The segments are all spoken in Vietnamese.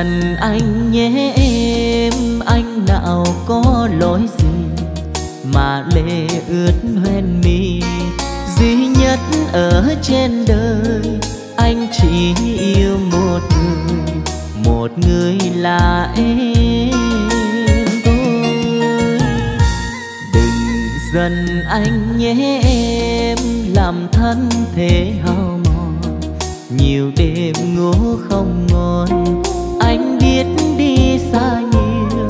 dần anh nhé em, anh nào có lỗi gì mà lệ ướt hoen mi. Duy nhất ở trên đời, anh chỉ yêu một người một người là em thôi. Đừng dần anh nhé em, làm thân thế hao mòn, nhiều đêm ngủ không ngon xa nhiều,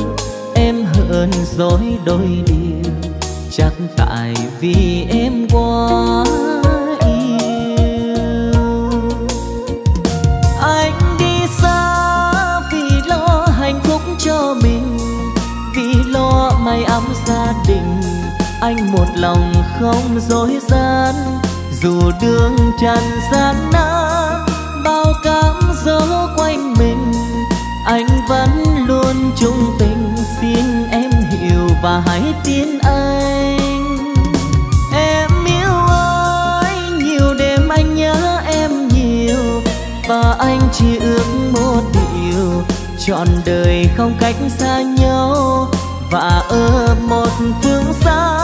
em hờn dối đôi điều chắc tại vì em quá yêu. Anh đi xa vì lo hạnh phúc cho mình, vì lo may ấm gia đình. Anh một lòng không dối gian, dù đường trần gian nan, bao cám tin anh. Em yêu ơi, nhiều đêm anh nhớ em nhiều, và anh chỉ ước một điều trọn đời không cách xa nhau, và ở một phương xa,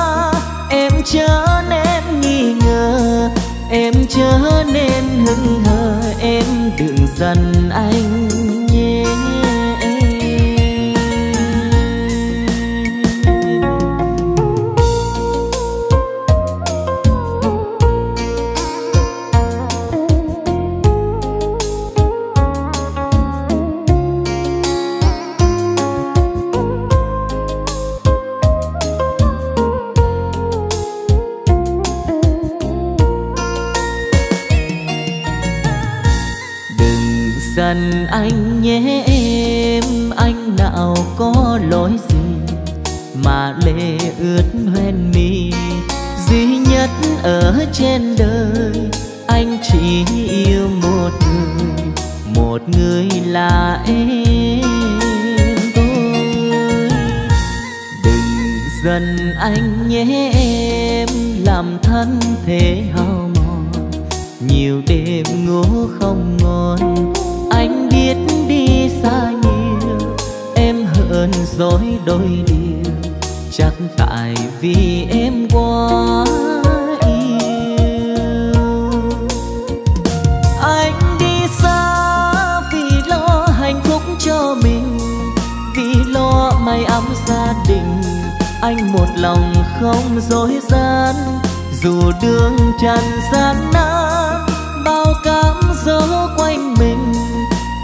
em chớ nên nghi ngờ, em chớ nên hững hờ, em đừng giận anh. Ở trên đời, anh chỉ yêu một người một người là em thôi. Đừng dần anh nhé em, làm thân thể hao mòn, nhiều đêm ngủ không ngon. Anh biết đi xa nhiều, em hờn dối đôi điều, chắc tại vì em quá gia đình, anh một lòng không dối gian. Dù đường trần gian nan, bao cám dỗ quanh mình,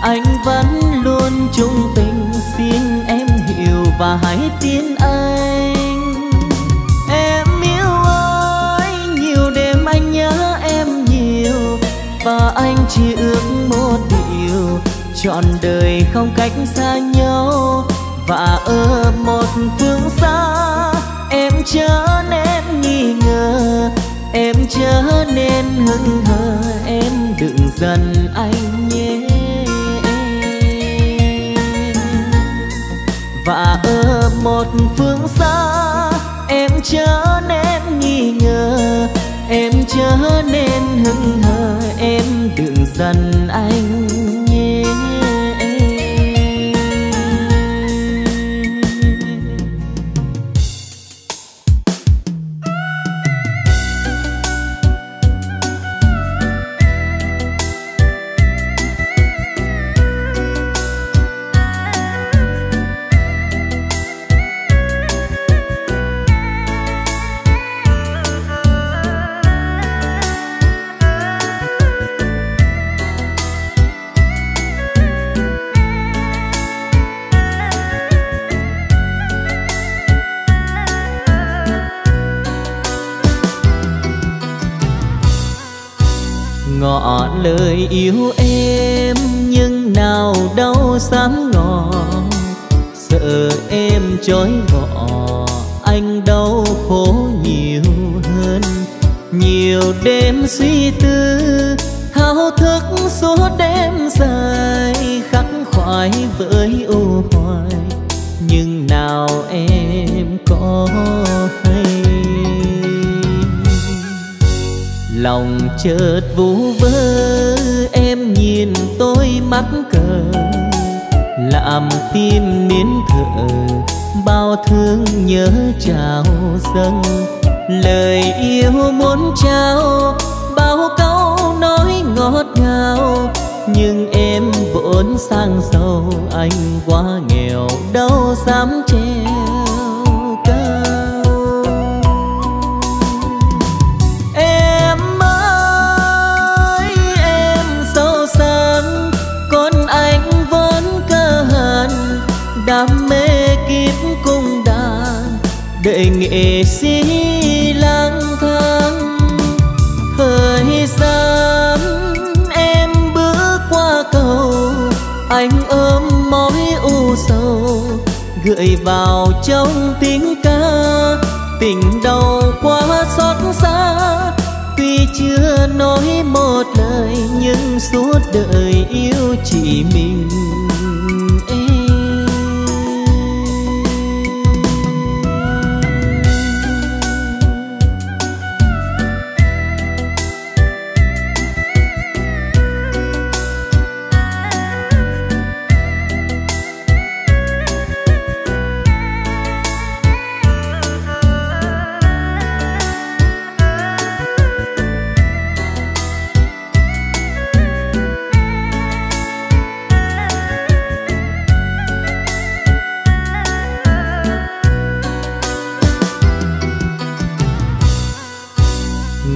anh vẫn luôn trung tình. Xin em hiểu và hãy tin anh. Em yêu ơi, nhiều đêm anh nhớ em nhiều, và anh chỉ ước một điều trọn đời không cách xa nhau và ở một phương xa, em chớ nên nghi ngờ. Em chớ nên hững hờ, em đừng giận anh nhé. Và ở một phương xa, em chớ nên nghi ngờ. Em chớ nên hững hờ, em đừng giận anh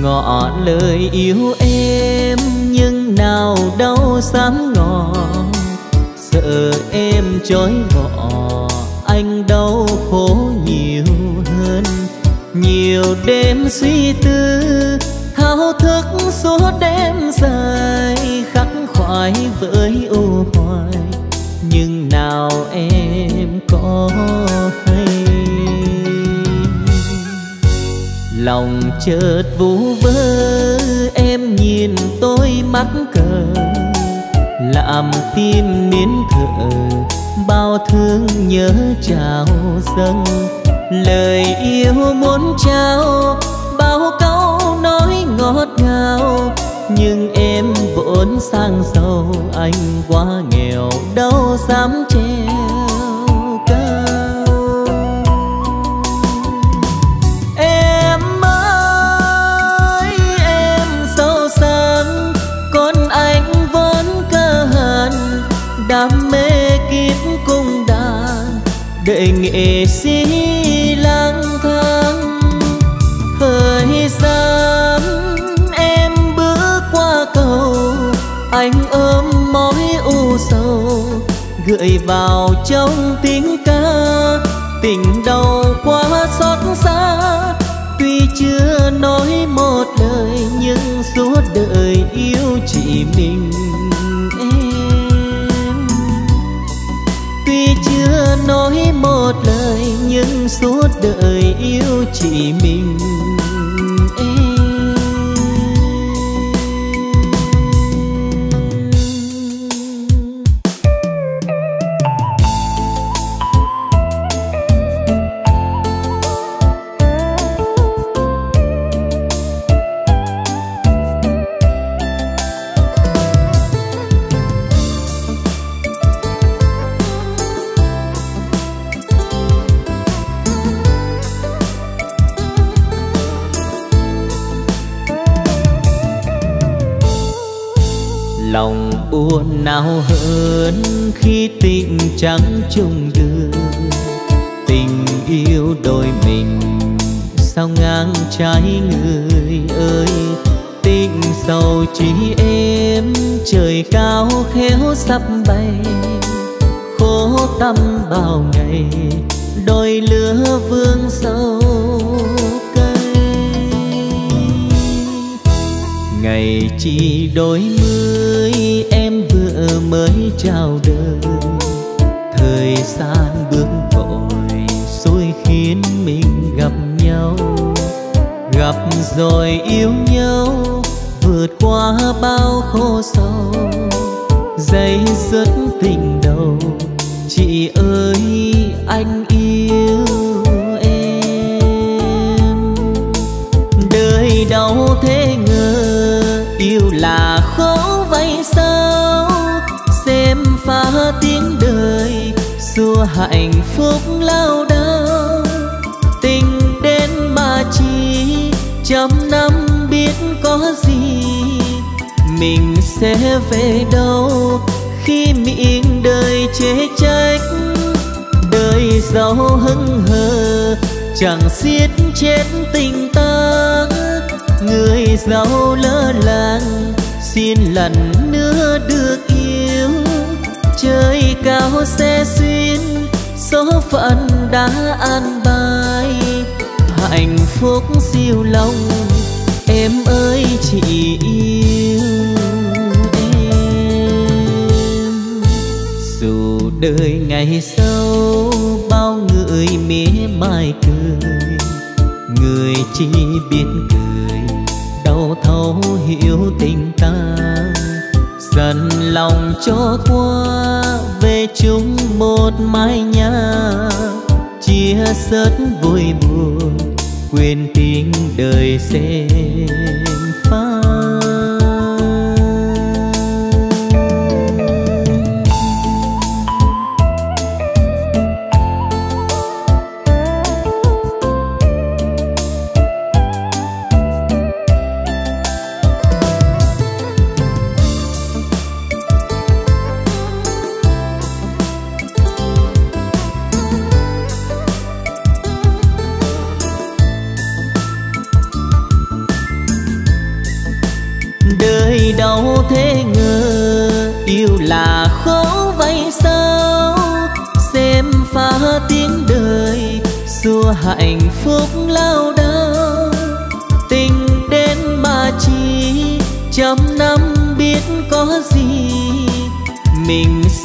ngỏ lời yêu em, nhưng nào đâu dám ngỏ. Sợ em chối bỏ, anh đau khổ nhiều hơn. Nhiều đêm suy tư, thao thức suốt đêm dài, khắc khoải với u hoài. Nhưng nào em có lòng chợt vu vơ, em nhìn tôi mắt cờ. Làm tim nín thở bao thương nhớ trào dâng. Lời yêu muốn trao, bao câu nói ngọt ngào. Nhưng em vốn sang giàu, anh quá nghèo, đâu dám treo đời nghệ sĩ lang thang thời gian em bước qua cầu, anh ôm mối u sầu gửi vào trong tiếng ca. Tình đau quá xót xa, tuy chưa nói một lời, nhưng suốt đời yêu chỉ mình. Chưa nói một lời nhưng suốt đời yêu chỉ mình. Chỉ em trời cao khéo sắp bay, khổ tâm bao ngày đôi lứa vương sâu cây ngày chỉ đôi mươi em vừa mới chào đời, thời gian bước vội xui khiến mình gặp nhau, gặp rồi yêu nhau bao khổ sầu, dây dứt tình đầu. Chị ơi, anh yêu em. Đời đau thế ngờ, yêu là khó vay sao? Xem pha tiếng đời, xua hạnh phúc lao đao. Tình đến mà chỉ, trăm năm biết có gì? Mình sẽ về đâu khi miệng đời chế trách? Đời giàu hững hờ, chẳng xiết chết tình ta. Người giàu lỡ làng, xin lần nữa được yêu. Trời cao sẽ xuyên số phận đã an bài. Hạnh phúc siêu lòng em ơi, chị yêu em. Dù đời ngày sau, bao người mỉa mai cười. Người chỉ biết cười, đau thấu hiểu tình ta. Dần lòng cho qua, về chung một mái nhà. Chia sớt vui buồn, quên tiếng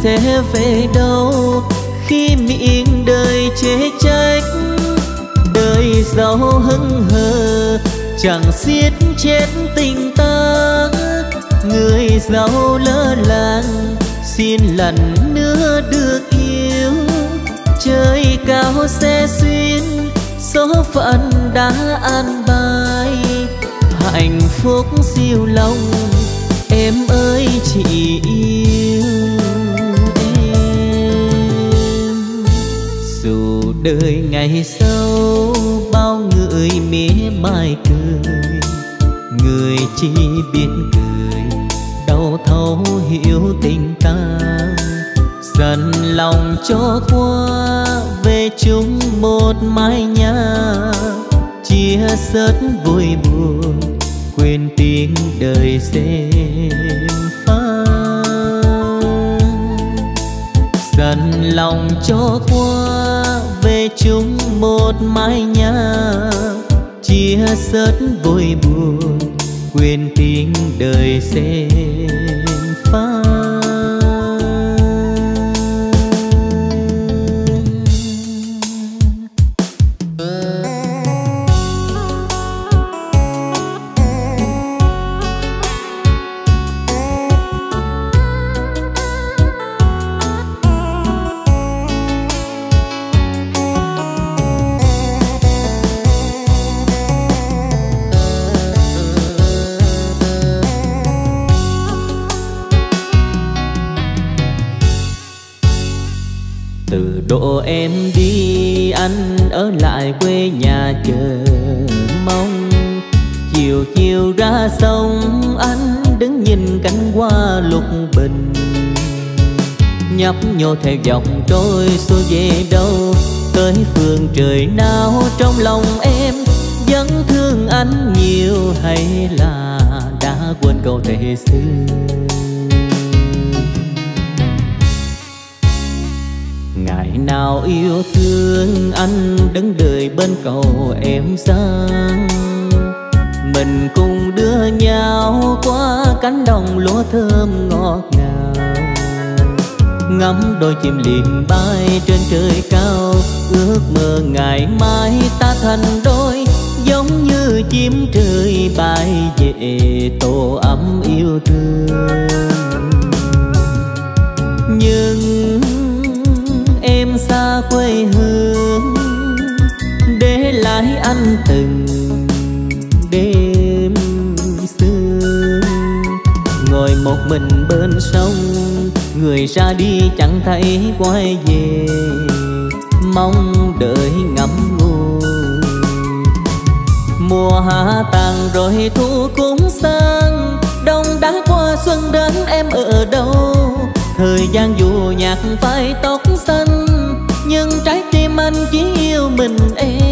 sẽ về đâu? Khi miệng đời chê trách, đời giàu hững hờ, chẳng xiết chết tình ta. Người giàu lỡ làng, xin lần nữa được yêu. Trời cao sẽ xuyên số phận đã an bài. Hạnh phúc siêu lòng, em ơi chị yêu. Đời ngày sau, bao người mỉa mai cười. Người chỉ biết cười, đau thấu hiểu tình ta. Dần lòng cho qua, về chung một mái nhà. Chia sớt vui buồn một mái nhà chia sớt vui buồn quên tiếng đời xe. Nhô theo dòng trôi xuôi về đâu. Tới phương trời nào trong lòng em vẫn thương anh nhiều hay là đã quên câu thề xưa? Ngày nào yêu thương anh đứng đợi bên cầu em sang. Mình cùng đưa nhau qua cánh đồng lúa thơm ngọt ngào ngắm đôi chim liền bay trên trời cao. Ước mơ ngày mai ta thành đôi, giống như chim trời bay về tổ ấm yêu thương. Nhưng em xa quê hương, để lại anh từng đêm sương ngồi một mình bên sông người ra đi chẳng thấy quay về. Mong đợi ngắm ngùi mùa hạ tàn rồi thu cũng sang, đông đã qua xuân đến em ở đâu? Thời gian dù nhạt phai tóc xanh, nhưng trái tim anh chỉ yêu mình em.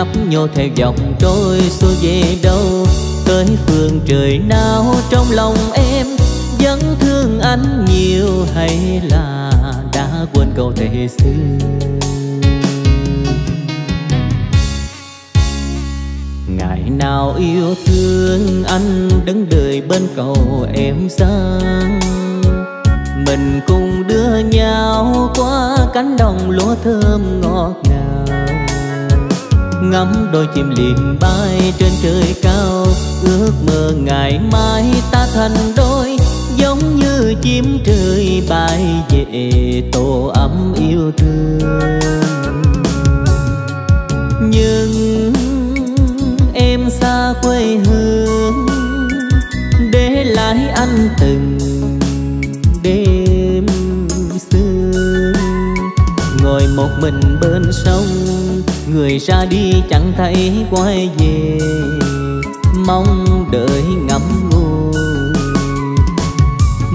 Nhấp nhô theo dòng trôi xuôi về đâu. Tới phương trời nào trong lòng em vẫn thương anh nhiều hay là đã quên câu thề xưa? Ngày nào yêu thương anh đứng đợi bên cầu em sang. Mình cùng đưa nhau qua cánh đồng lúa thơm ngọt ngào ngắm đôi chim liền bay trên trời cao. Ước mơ ngày mai ta thành đôi, giống như chim trời bay về tổ ấm yêu thương. Nhưng em xa quê hương, để lại anh từng đêm xưa. Ngồi một mình bên sông người ra đi chẳng thấy quay về. Mong đợi ngắm ngùi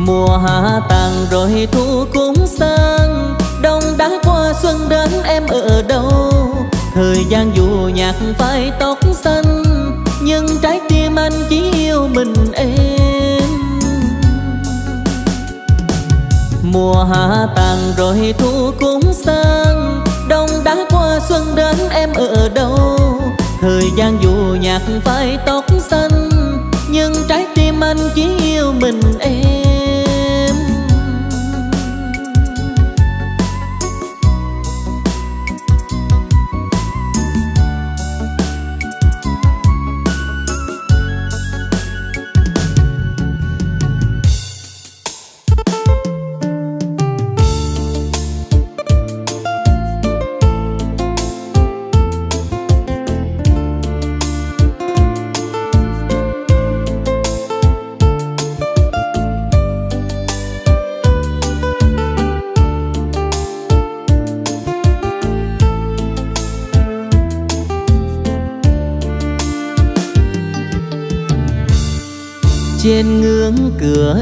mùa hạ tàn rồi thu cũng sang, đông đã qua xuân đến em ở đâu? Thời gian dù nhạt phai tóc xanh, nhưng trái tim anh chỉ yêu mình em. Mùa hạ tàn rồi thu cũng sang tháng qua xuân đến em ở đâu? Thời gian dù nhạt phai tóc xanh, nhưng trái tim anh chỉ yêu mình em.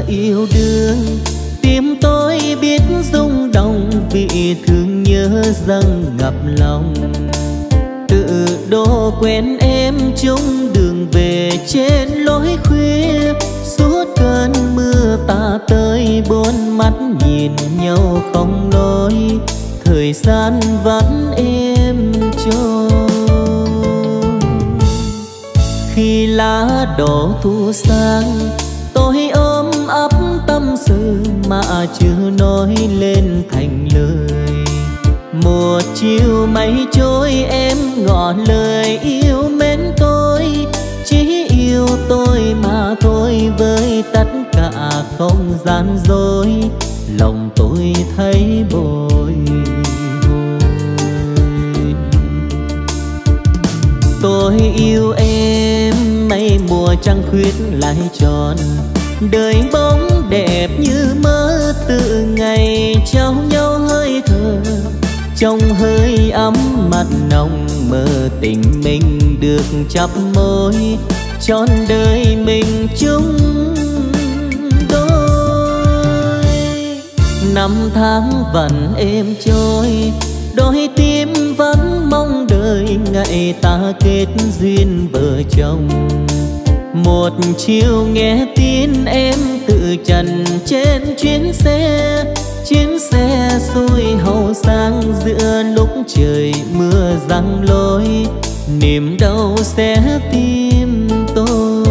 Yêu đương. Tim tôi biết rung động vì thương nhớ dâng ngập lòng. Tự đô quen em chung đường về trên lối khuya. Suốt cơn mưa ta tới bốn mắt nhìn nhau không nói thời gian vẫn êm trôi. Khi lá đổ thu sang tâm sự mà chưa nói lên thành lời. Mùa chiều mây trôi em ngỏ lời yêu mến tôi, chỉ yêu tôi mà thôi với tất cả không gian dối. Lòng tôi thấy bồi tôi yêu em mấy mùa trăng khuyết lại tròn, đời bóng đẹp như mơ từ ngày trao nhau hơi thở trong hơi ấm mặt nồng, mơ tình mình được chắp môi, trọn đời mình chung đôi. Năm tháng vẫn êm trôi, đôi tim vẫn mong đợi ngày ta kết duyên vợ chồng. Một chiều nghe tin em trần trên chuyến xe chuyến xe xuôi hậu sang giữa lúc trời mưa giăng lối, niềm đau sẽ tim tôi.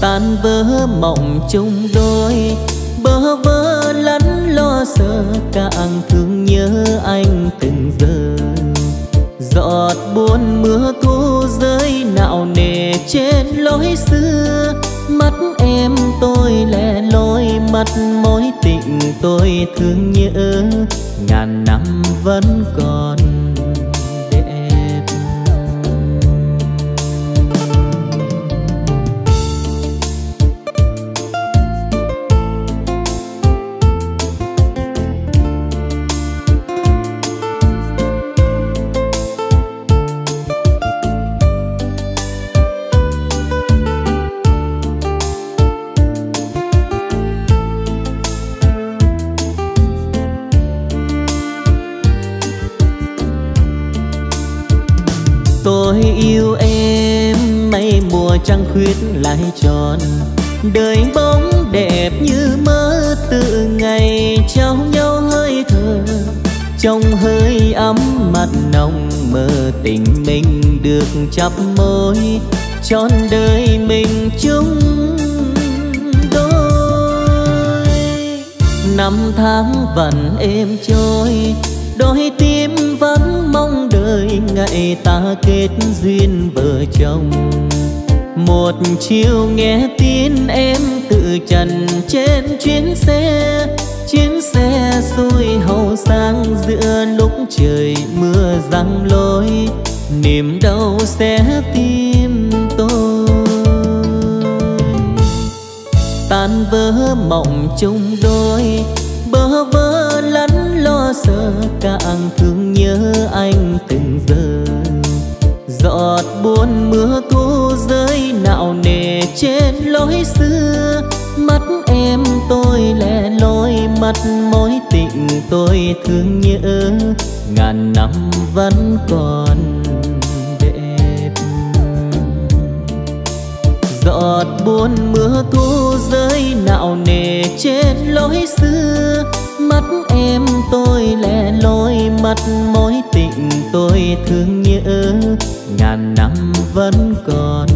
Tan vỡ mộng chung đôi, bơ vơ lắn lo sợ, càng thương nhớ anh từng giờ. Giọt buồn mưa thu rơi nạo nề trên lối xưa mắt em tôi lẻ loi, mắt mối tình tôi thương nhớ, ngàn năm vẫn còn. Khuyết lại tròn. Đời bóng đẹp như mơ, từ ngày trao nhau hơi thở. Trong hơi ấm mặt nồng, mơ tình mình được chắp môi. Trọn đời mình chung đôi. Năm tháng vẫn êm trôi, đôi tim vẫn mong đợi ngày ta kết duyên vợ chồng một chiều nghe tin em tự trần trên chuyến xe. Chuyến xe xuôi hậu sang giữa lúc trời mưa giăng lối. Niềm đau sẽ tim tôi. Tan vỡ mộng chung đôi, bơ vơ lẫn lo sợ. Càng thương nhớ anh từng giờ. Giọt buồn mưa trên lối xưa. Mắt em tôi lẻ loi, mắt mối tình tôi thương nhớ ngàn năm vẫn còn đẹp. Giọt buồn mưa thu rơi nạo nề trên lối xưa. Mắt em tôi lẻ loi, mắt mối tình tôi thương nhớ ngàn năm vẫn còn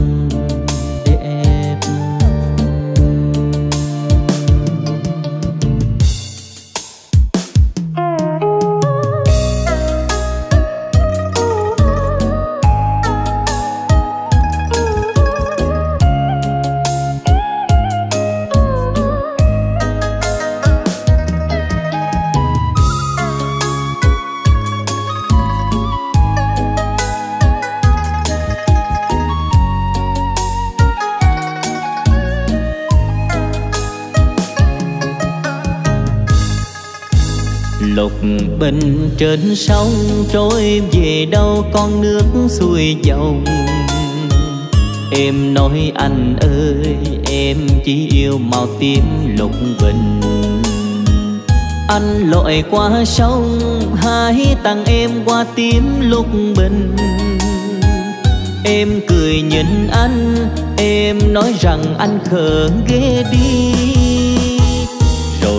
lục bình trên sông, trôi về đâu con nước xuôi dòng. Em nói anh ơi, em chỉ yêu màu tím lục bình. Anh lội qua sông, hai tặng em qua tím lục bình. Em cười nhìn anh, em nói rằng anh khờ ghê đi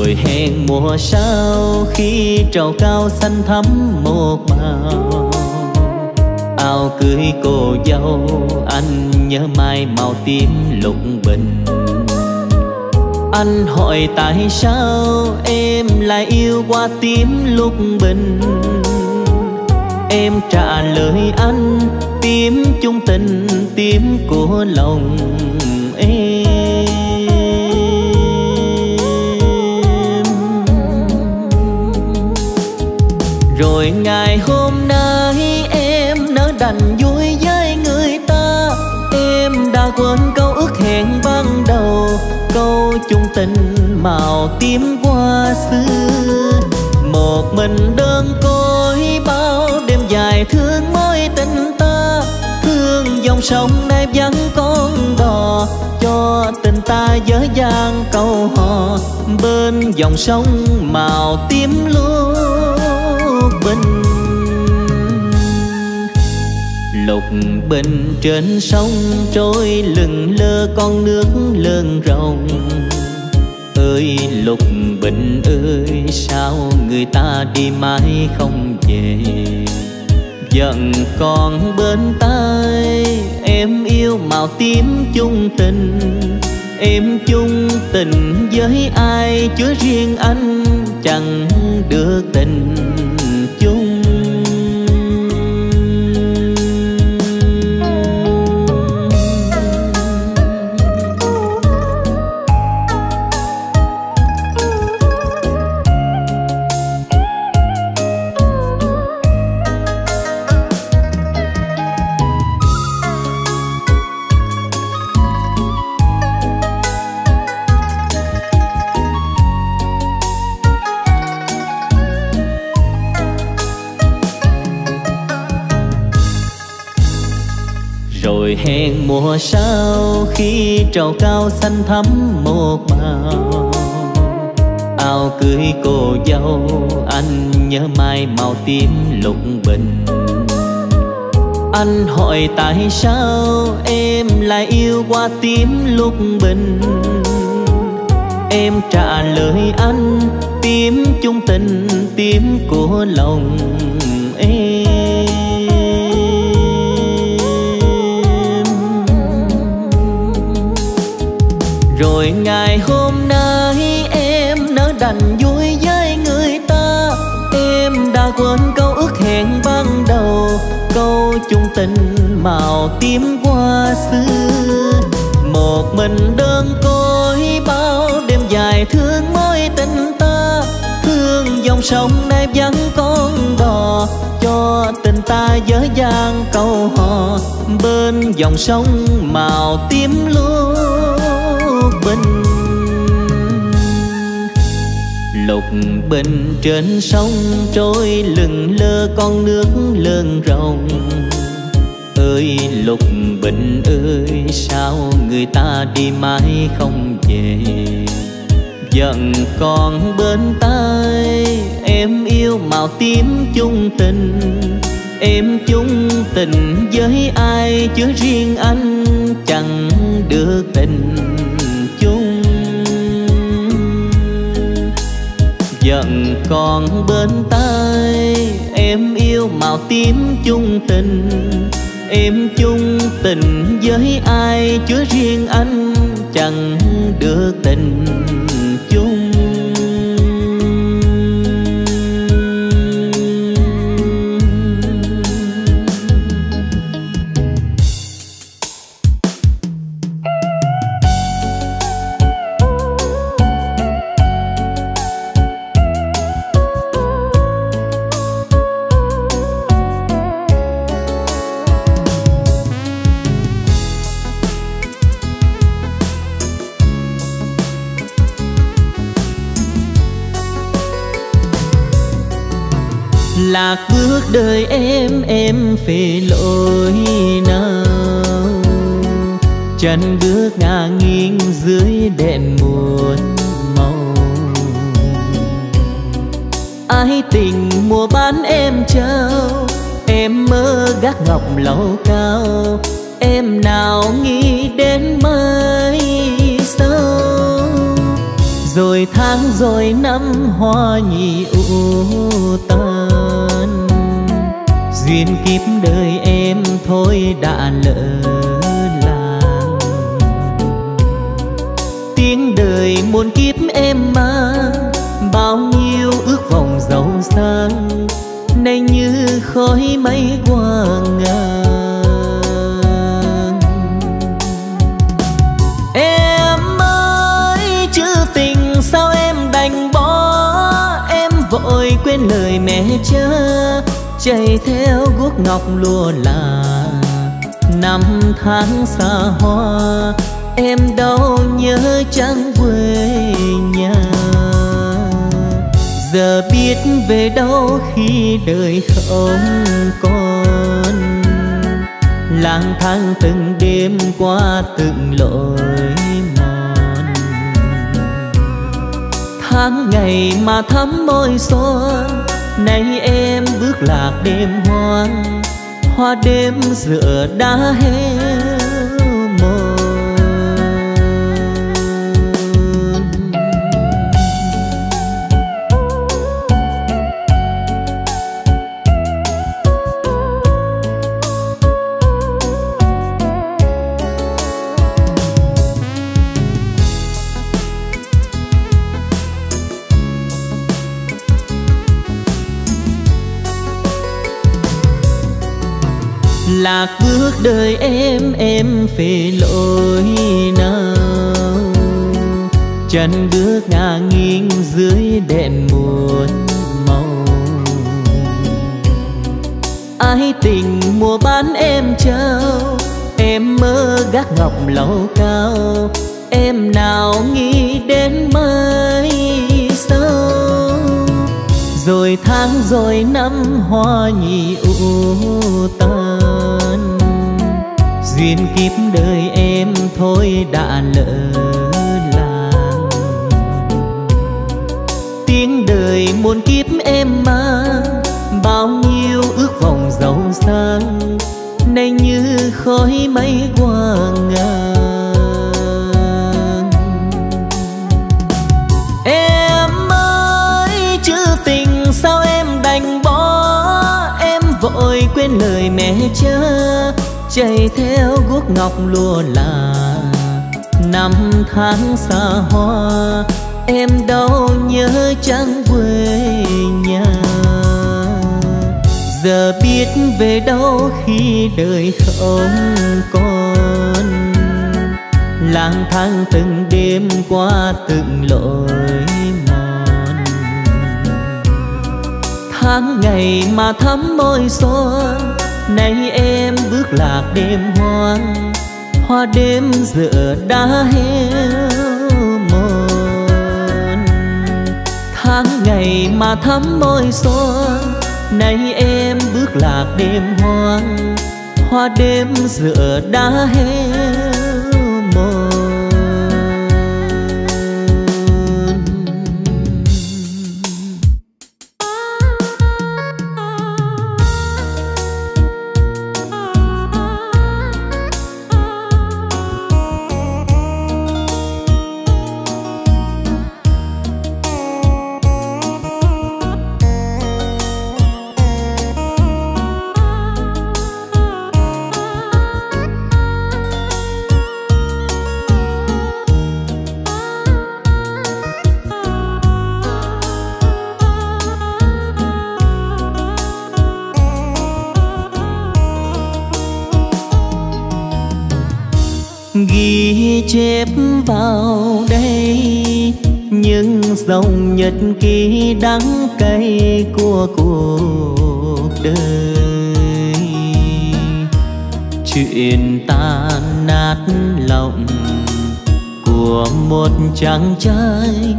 rồi hẹn mùa sau khi trầu cao xanh thắm một màu. Áo cưới cô dâu, anh nhớ mai màu tím lục bình. Anh hỏi tại sao em lại yêu qua tím lục bình? Em trả lời anh, tím chung tình, tím của lòng em. Rồi ngày hôm nay em nỡ đành vui với người ta. Em đã quên câu ước hẹn ban đầu, câu chung tình màu tím qua xưa. Một mình đơn côi bao đêm dài thương mối tình ta. Thương dòng sông nay vắng con đò, cho tình ta dở dang câu hò. Bên dòng sông màu tím luôn binh lục bình trên sông trôi lừng lơ con nước lơn rồng ơi, lục bình ơi, sao người ta đi mãi không về? Giận còn bên tay em yêu màu tím chung tình. Em chung tình với ai, chứa riêng anh chẳng được tình. Mùa sau khi trầu cao xanh thắm một màu. Áo cưới cô dâu, anh nhớ mai màu tím lục bình. Anh hỏi tại sao em lại yêu qua tím lục bình? Em trả lời anh, tím chung tình, tím của lòng. Rồi ngày hôm nay em nỡ đành vui với người ta. Em đã quên câu ước hẹn ban đầu, câu chung tình màu tím qua xưa. Một mình đơn côi bao đêm dài thương mối tình ta. Thương dòng sông nay vẫn con đò, cho tình ta dở dang câu hò. Bên dòng sông màu tím luôn binh lục bình trên sông trôi lừng lơ con nước lơn rồng ơi, lục bình ơi, sao người ta đi mãi không về? Giận còn bên tay em yêu màu tím chung tình. Em chung tình với ai chứ riêng anh chẳng được tình. Giận còn bên tay em yêu màu tím chung tình, em chung tình với ai? Chứa riêng anh chẳng được tình. Đời em em về lỗi nào? Chân bước ngả nghiêng dưới đèn muôn màu. Ai tình mùa bán em trao? Em mơ gác ngọc lầu cao. Em nào nghĩ đến mai sau? Rồi tháng rồi năm hoa nhị u tan duyên kiếp đời em thôi đã lỡ làng. Tiếng đời muôn kiếp em mang, bao nhiêu ước vọng giàu sang, nay như khói mây qua ngàn vội quên lời mẹ cha chạy theo guốc ngọc lùa là năm tháng xa hoa. Em đâu nhớ chẳng quê nhà? Giờ biết về đâu khi đời không còn? Lang thang từng đêm qua từng lối tháng ngày mà thắm môi son nay em bước lạc đêm hoang hoa đêm giữa đá hết. Đời em em về lỗi nào? Chân bước ngả nghiêng dưới đèn muôn màu. Ai tình mùa bán em trao? Em mơ gác ngọc lâu cao. Em nào nghĩ đến mai sau, rồi tháng rồi năm hoa nhị u tan duyên kiếp đời em thôi đã lỡ làng. Tiếng đời muôn kiếp em mang, bao nhiêu ước vọng giàu sang, nay như khói mây qua ngang. Em ơi, chữ tình sao em đành bỏ? Em vội quên lời mẹ cha chạy theo guốc ngọc lùa là năm tháng xa hoa. Em đâu nhớ chẳng quê nhà? Giờ biết về đâu khi đời không còn. Lang thang từng đêm qua từng lối mòn. Tháng ngày mà thắm môi son nay em bước lạc đêm hoang, hoa đêm giờ đã héo mòn. Tháng ngày mà thắm môi son, nay em bước lạc đêm hoang, hoa đêm giờ đã heo dòng nhật ký đắng cay của cuộc đời. Chuyện tan nát lòng của một chàng trai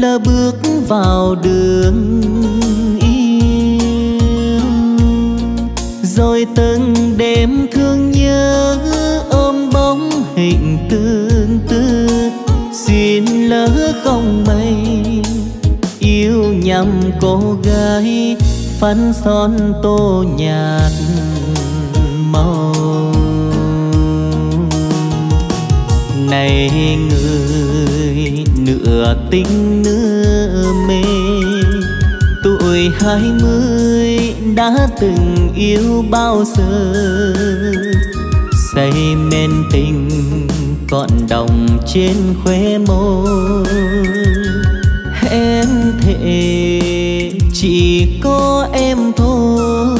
là bước vào đường yêu. Rồi từng đêm thương nhớ ôm bóng hình tương tư xin lỡ không mây yêu nhầm cô gái phấn son tô nhạt màu. Này người, nửa tình nửa mê. Tuổi hai mươi đã từng yêu bao giờ? Say men tình còn đồng trên khóe môi. Em thề chỉ có em thôi.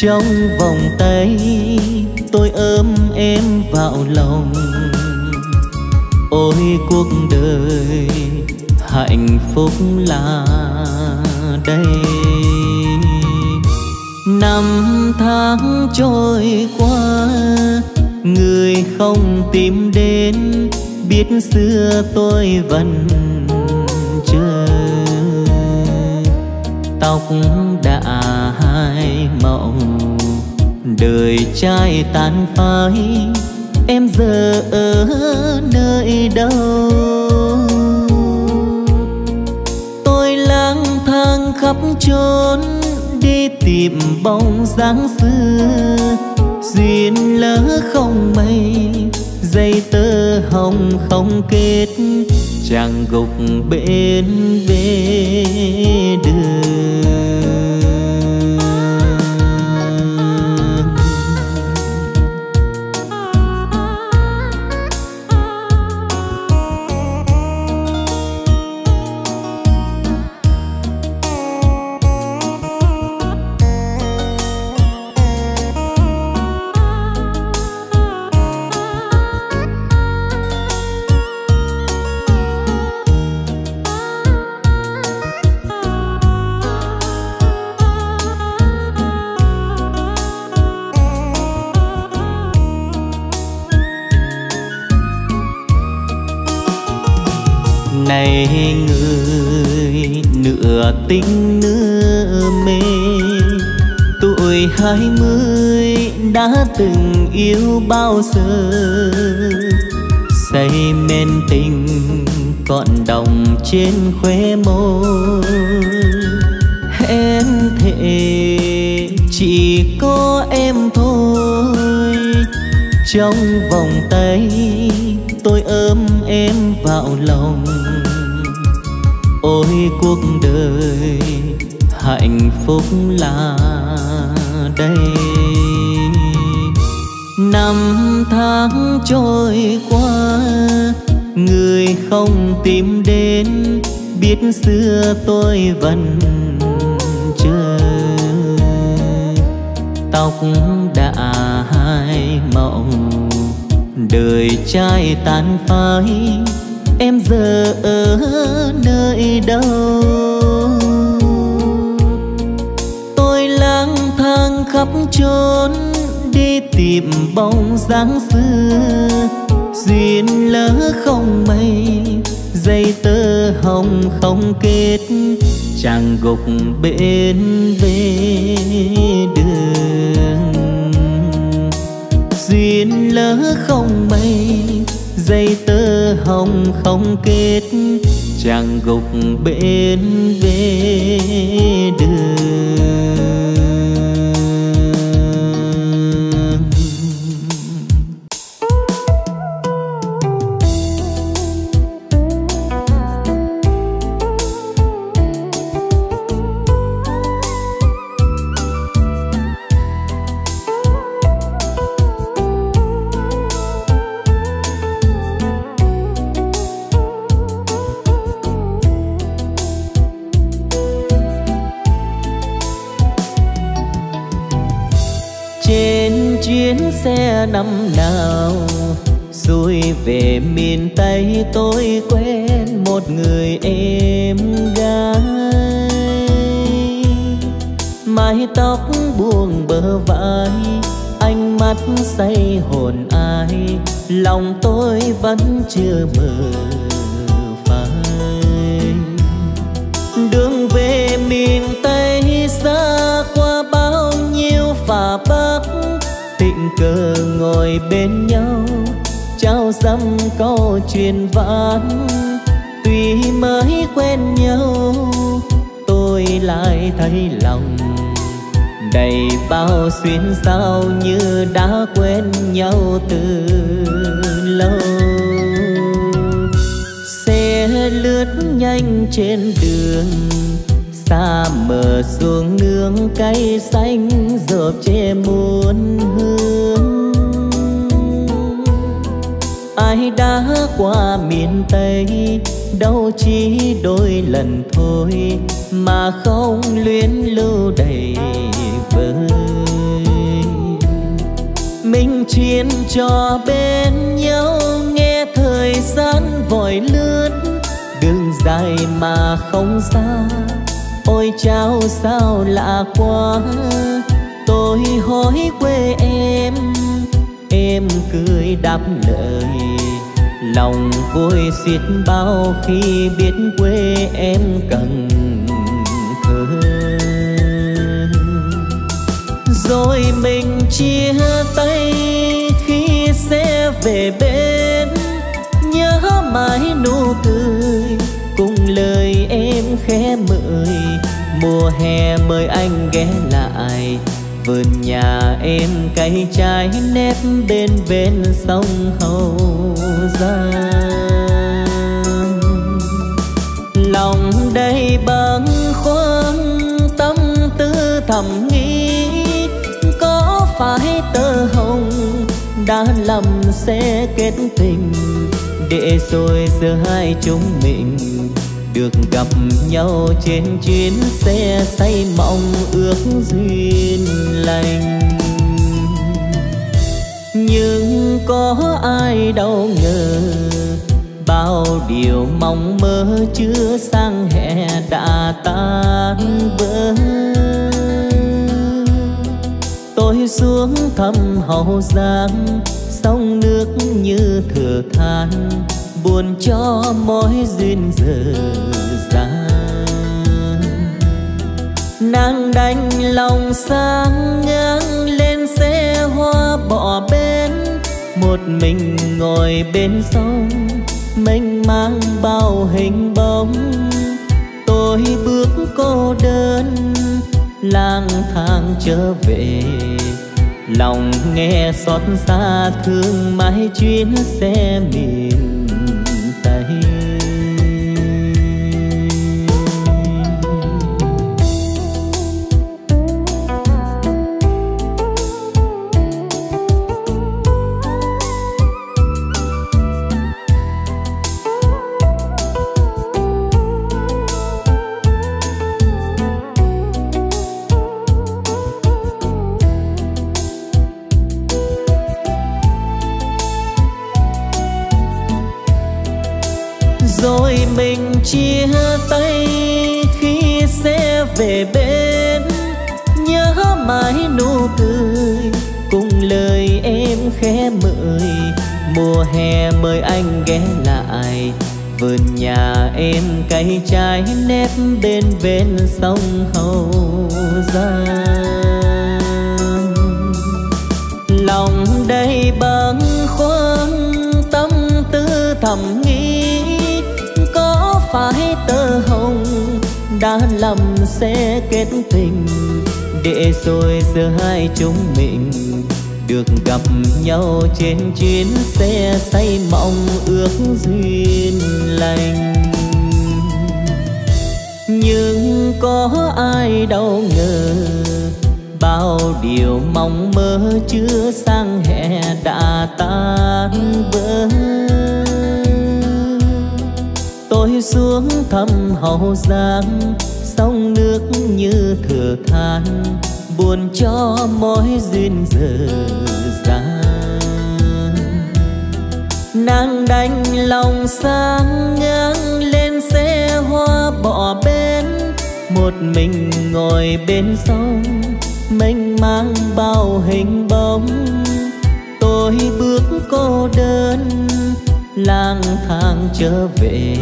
Trong vòng tay tôi ôm em vào lòng. Ôi, cuộc đời hạnh phúc là đây. Năm tháng trôi qua người không tìm đến, biết xưa tôi vẫn chờ tóc đã hai màu, đời trai tan phai, em giờ ở nơi đâu? Tôi lang thang khắp chốn, đi tìm bóng dáng xưa duyên lỡ không mây dây tơ hồng không kết chàng gục bên bề đường từng yêu bao giờ. Say men tình còn đồng trên khóe môi. Em thề chỉ có em thôi. Trong vòng tay tôi ôm em vào lòng. Ôi cuộc đời hạnh phúc là năm tháng trôi qua, người không tìm đến, biết xưa tôi vẫn chờ tóc đã hai màu, đời trai tàn phai, em giờ ở nơi đâu? Tôi lang thang khắp chốn tìm bóng dáng xưa. Duyên lỡ không mây dây tơ hồng không kết, chàng gục bên về đường. Duyên lỡ không mây dây tơ hồng không kết, chàng gục bên về đường. Tay tôi quen một người em gái. Mái tóc buông bờ vai, ánh mắt say hồn ai. Lòng tôi vẫn chưa mờ phai. Đường về miền tây xa qua bao nhiêu phà bắc tình cờ ngồi bên nhau trao dăm câu chuyện vãn. Tuy mới quen nhau, tôi lại thấy lòng đầy bao xuyên sao như đã quen nhau từ lâu. Xe lướt nhanh trên đường, xa mờ xuống nương cây xanh, rộp che muôn hương ai đã qua miền tây, đâu chỉ đôi lần thôi mà không luyến lưu đầy vơi. Mình chuyên cho bên nhau, nghe thời gian vội lướt. Đường dài mà không xa, ôi chao sao lạ quá. Tôi hỏi quê em em cười đáp lời. Lòng vui xiết bao khi biết quê em cần thơ. Rồi mình chia tay khi xe về bên nhớ mãi nụ cười, cùng lời em khẽ mời. Mùa hè mời anh ghé lại vườn nhà em cây trái nếp bên bên sông hậu giang. Lòng đầy bâng khuâng, tâm tư thầm nghĩ, có phải tơ hồng đã lầm sẽ kết tình, để rồi giữa hai chúng mình được gặp nhau trên chuyến xe say mộng ước duyên lành. Nhưng có ai đâu ngờ bao điều mong mơ chưa sang hè đã tan vỡ tôi xuống thăm hậu giang, sông nước như thừa than buồn cho mối duyên giờ dang. Nàng đành lòng sáng ngang lên xe hoa bỏ bên, một mình ngồi bên sông, mênh mang bao hình bóng. Tôi bước cô đơn, lang thang trở về. Lòng nghe xót xa thương mãi chuyến xe miền về bên, nhớ mãi nụ cười, cùng lời em khẽ mời. Mùa hè mời anh ghé lại, vườn nhà em cây trái nếp bên bên sông hầu giang. Lòng đầy bâng khuâng, tâm tư thầm nghĩ, có phải tơ hồng đã lầm sẽ kết tình. Để rồi giờ hai chúng mình được gặp nhau trên chuyến xe say mộng ước duyên lành. Nhưng có ai đâu ngờ bao điều mong mơ chưa sang hè đã tan vỡ tôi xuống thăm hậu giang, sông nước như thừa than, buồn cho mối duyên giờ dàng nàng đành lòng sang ngang lên xe hoa bỏ bên, một mình ngồi bên sông, mênh mang bao hình bóng. Tôi bước cô đơn lang thang trở về.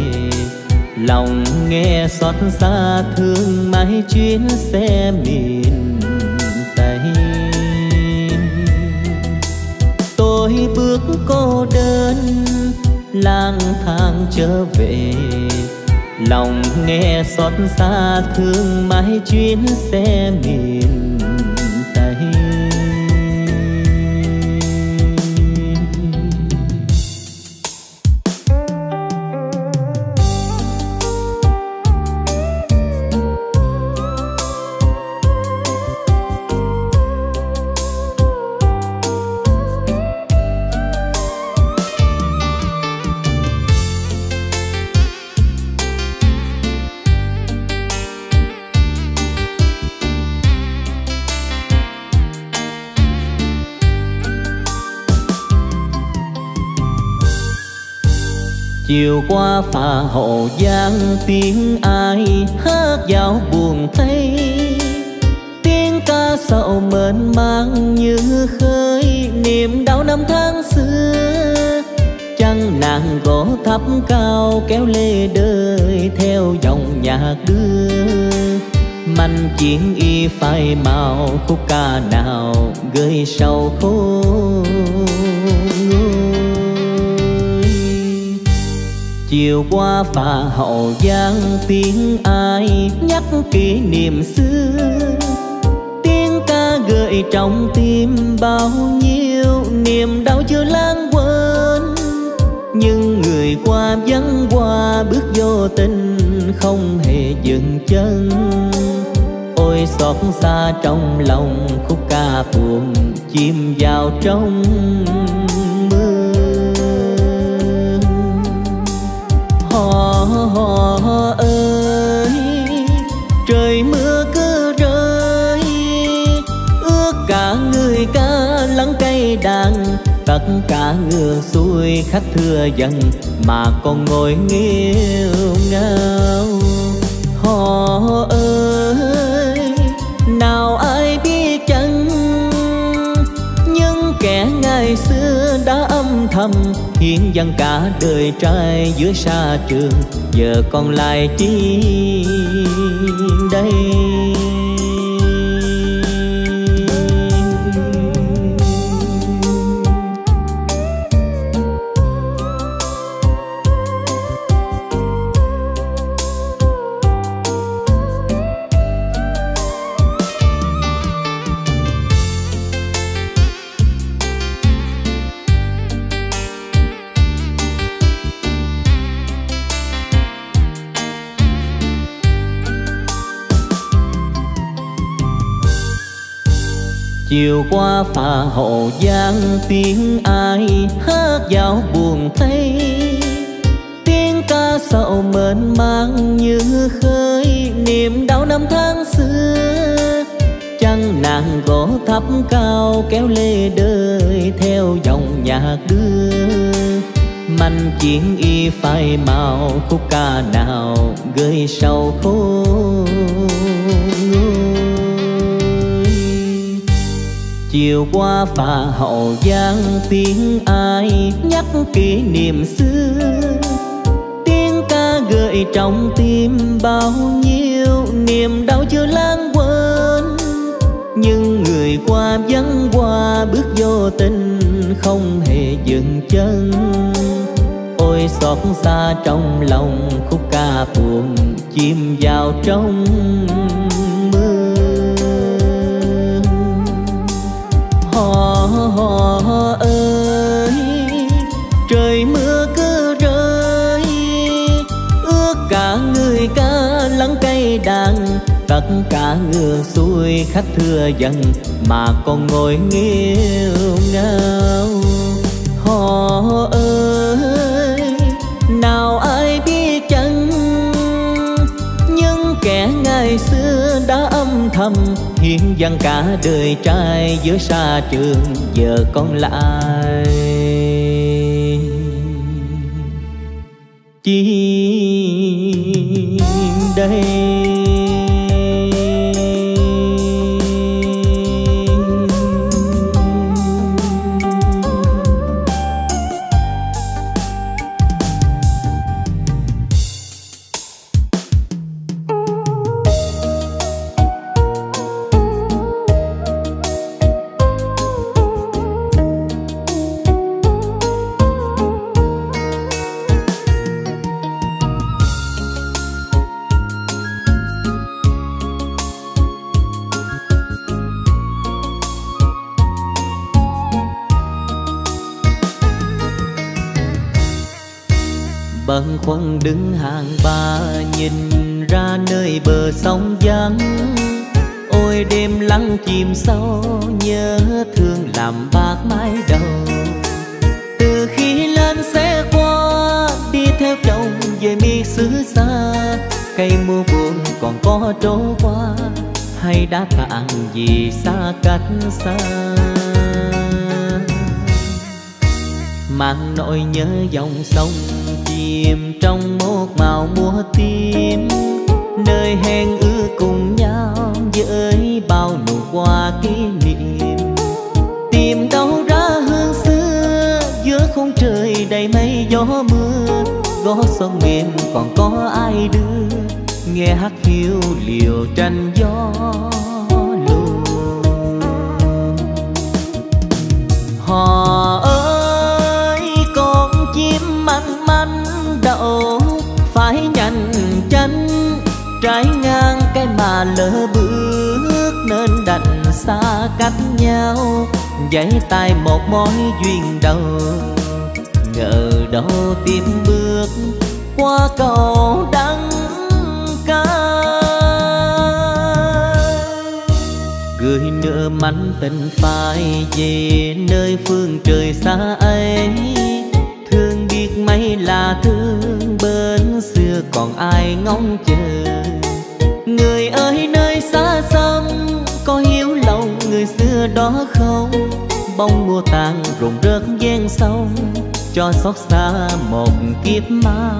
Lòng nghe xót xa thương mãi chuyến xe miền tây. Tôi bước cô đơn, lang thang trở về. Lòng nghe xót xa thương mãi chuyến xe miền chiều qua phà hậu giang, tiếng ai hát dạo buồn thấy. Tiếng ca sầu mến mang như khơi, niềm đau năm tháng xưa. Chăng nàng gỗ thấp cao, kéo lê đời theo dòng nhạc đưa. Manh chiến y phai màu, khúc ca nào gơi sầu khô. Chiều qua phà hậu giang, tiếng ai nhắc kỷ niệm xưa. Tiếng ca gợi trong tim bao nhiêu niềm đau chưa lãng quên. Nhưng người qua vắng qua, bước vô tình không hề dừng chân. Ôi xót xa trong lòng khúc ca buồn chìm vào trong. Hò ơi. Trời mưa cứ rơi, ước cả người ca lắng cây đàn, tất cả ngựa xuôi khách thưa dần mà còn ngồi nghiêu ngao. Hò ơi, nào ai biết chăng nhưng kẻ ngày xưa đã âm thầm hiến dân cả đời trai giữa xa trường giờ còn lại chi đây? Chiều qua phà hồ giang tiếng ai, hát dạo buồn thấy. Tiếng ca sầu mến mang như khơi, niềm đau năm tháng xưa. Chăng nàng gỗ thấp cao kéo lê đời theo dòng nhạc đưa. Manh chiến y phai màu, khúc ca nào gây sầu khôn. Chiều qua phà hậu giang, tiếng ai nhắc kỷ niệm xưa? Tiếng ca gợi trong tim bao nhiêu niềm đau chưa lãng quên? Nhưng người qua vắng qua, bước vô tình không hề dừng chân. Ôi xót xa trong lòng khúc ca buồn chìm vào trong. Họ ơi, trời mưa cứ rơi, ước cả người ca lắng cây đàn, tất cả ngược xuôi khách thưa dần, mà còn ngồi nghiêu ngao. Họ ơi, nào ai biết chăng, những kẻ ngày xưa đã âm thầm hiến dâng cả đời trai giữa xa trường giờ con lại. Chi đây. Trôi qua, hay đã cạn vì xa cách xa. Mang nỗi nhớ dòng sông chìm trong một màu mùa tim. Nơi hẹn ước cùng nhau với bao nụ hoa kỷ niệm. Tìm đâu ra hương xưa, giữa khung trời đầy mây gió mưa Gót sông mềm còn có ai đưa nghe hát hiu liều tranh gió luôn. Họ phải nhanh chân trái ngang cái mà lỡ bước nên đành xa cách nhau. Giấy tay một mối duyên đầu ngờ đâu tìm bước qua cầu đắng gửi nửa mắn tình phai về nơi phương trời xa ấy. Thương biết mấy là thương bên xưa, còn ai ngóng chờ? Người ơi, nơi xa xăm, có hiểu lòng người xưa đó không? Bông mùa tàn rụng rớt gian sông, cho xót xa một kiếp ma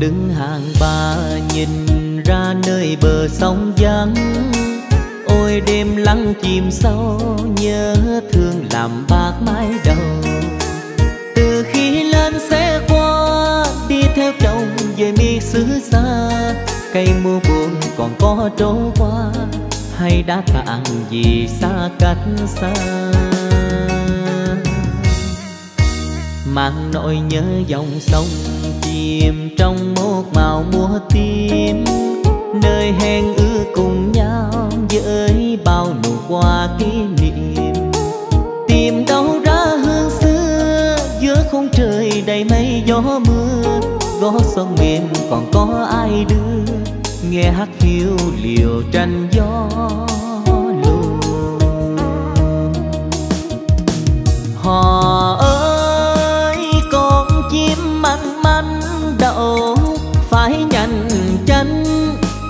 đứng hàng ba, nhìn ra nơi bờ sông vắng. Ôi, đêm lắng chìm sâu, nhớ thương làm bạc mái đầu. Từ khi lên xe qua, đi theo chồng về miền xứ xa. Cây mưa buồn còn có trôi qua, hay đã tàn vì xa cách xa. Mang nỗi nhớ dòng sông chìm trong một màu mùa tím. Nơi hẹn ước cùng nhau với bao nụ hoa kỷ niệm. Tìm đâu ra hương xưa, giữa khung trời đầy mây gió mưa. Gót sông mềm còn có ai đưa, nghe hát hiu liều tranh gió lùa họ ơi đậu, phải nhanh chân.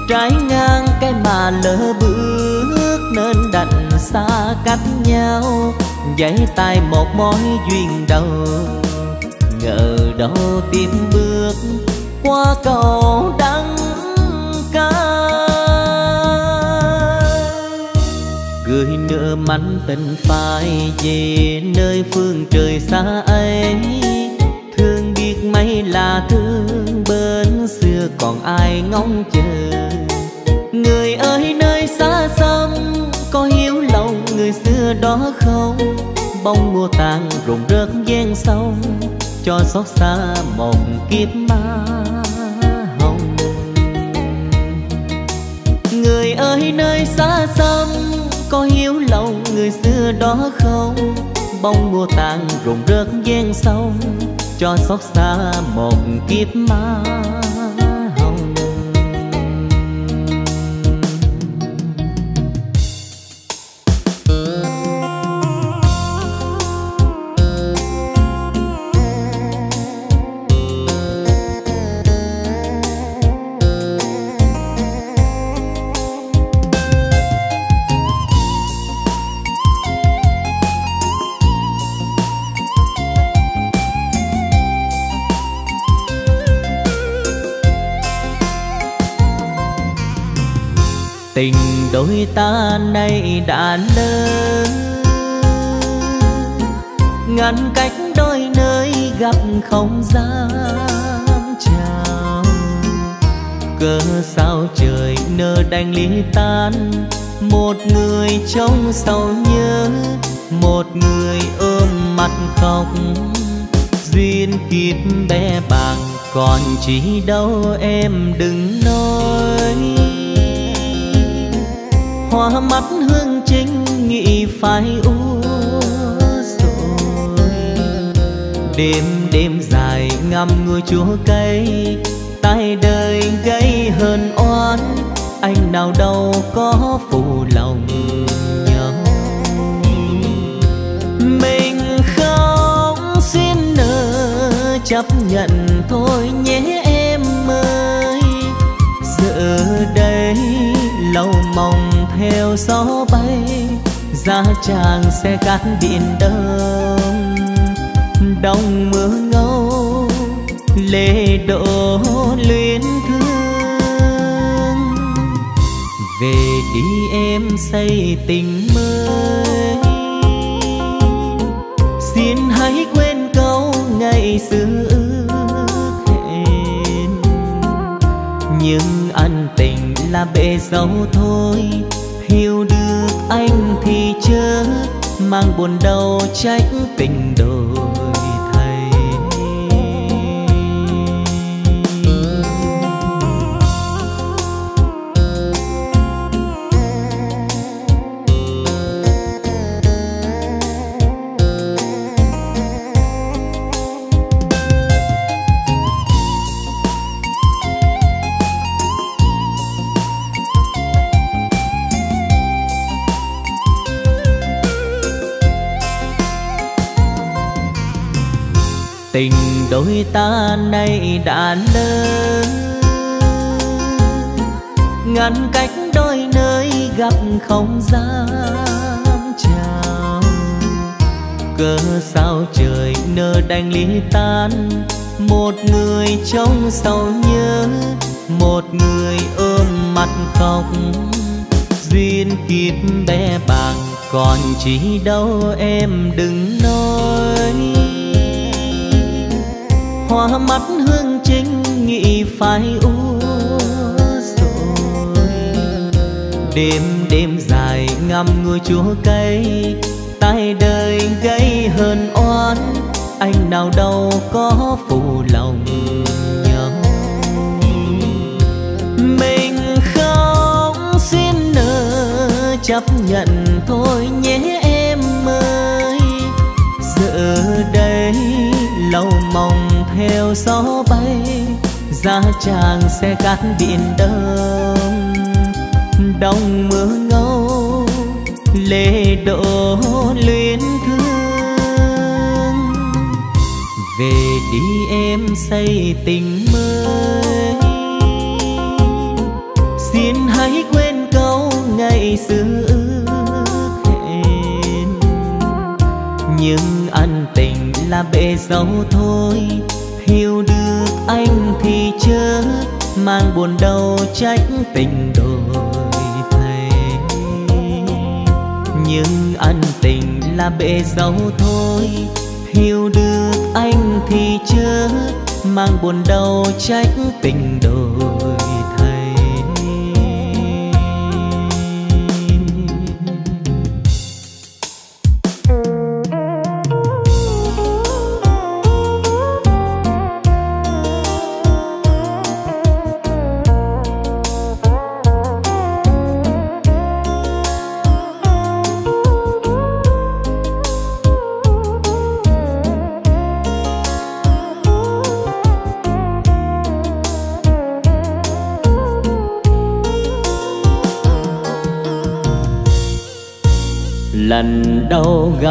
Trái ngang cái mà lỡ bước nên đành xa cách nhau. Giấy tay một mối duyên đầu, ngờ đâu tìm bước qua cầu đắng gửi nửa mắn tình phai về nơi phương trời xa ấy nay là thương bên xưa, còn ai ngóng chờ? Người ơi, nơi xa xăm, có hiếu lòng người xưa đó không? Bông mùa tàn rụng rớt gian sông, cho xót xa một kiếp ma hồng. Người ơi, nơi xa xăm, có hiếu lòng người xưa đó không? Bông mùa tàn rụng rớt gian sông cho xót xa một kiếp ma tình đôi ta nay đã lớn. Ngăn cách đôi nơi gặp không gian chào cớ sao trời nơ đành ly tan? Một người trong sầu nhớ một người ôm mặt khóc. Duyên kiếp bé bàng còn chỉ đâu em đừng nói hoa mắt hương chính nghĩ phải u rồi. Đêm đêm dài ngắm ngôi chúa cây tay đời gây hơn oan. Anh nào đâu có phụ lòng nhau mình không xin nợ chấp nhận thôi, nhé em ơi. Giờ đây lâu mong theo gió bay ra chàng xe cát biển đông. Đông mưa ngâu lê đổ luyến thương. Về đi em xây tình mới. Xin hãy quên câu ngày xưa hẹn nhưng ân tình là bể dâu thôi anh thì chớ mang buồn đau trách tình đầu. Tình đôi ta nay đã lớn. Ngăn cách đôi nơi gặp không gian chào cớ sao trời nơ đành ly tan? Một người trong sầu nhớ một người ôm mặt khóc. Duyên kiếp bé bàng còn chỉ đâu em đừng nói hoa mắt hương chính nghĩ phải u rồi. Đêm đêm dài ngắm ngôi chúa cây tay đời gây hơn oan. Anh nào đâu có phụ lòng nhau. Mình không xin nỡ chấp nhận thôi nhé. Theo gió bay ra chàng xe cát biển đông. Đông mưa ngâu lệ đổ luyến thương. Về đi em xây tình mới. Xin hãy quên câu ngày xưa hẹn nhưng ân tình là bể dấu thôi hiểu được anh thì chớ mang buồn đau trách tình đổi thay. Nhưng ân tình là bể dấu thôi. Hiểu được anh thì chớ mang buồn đau trách tình đổi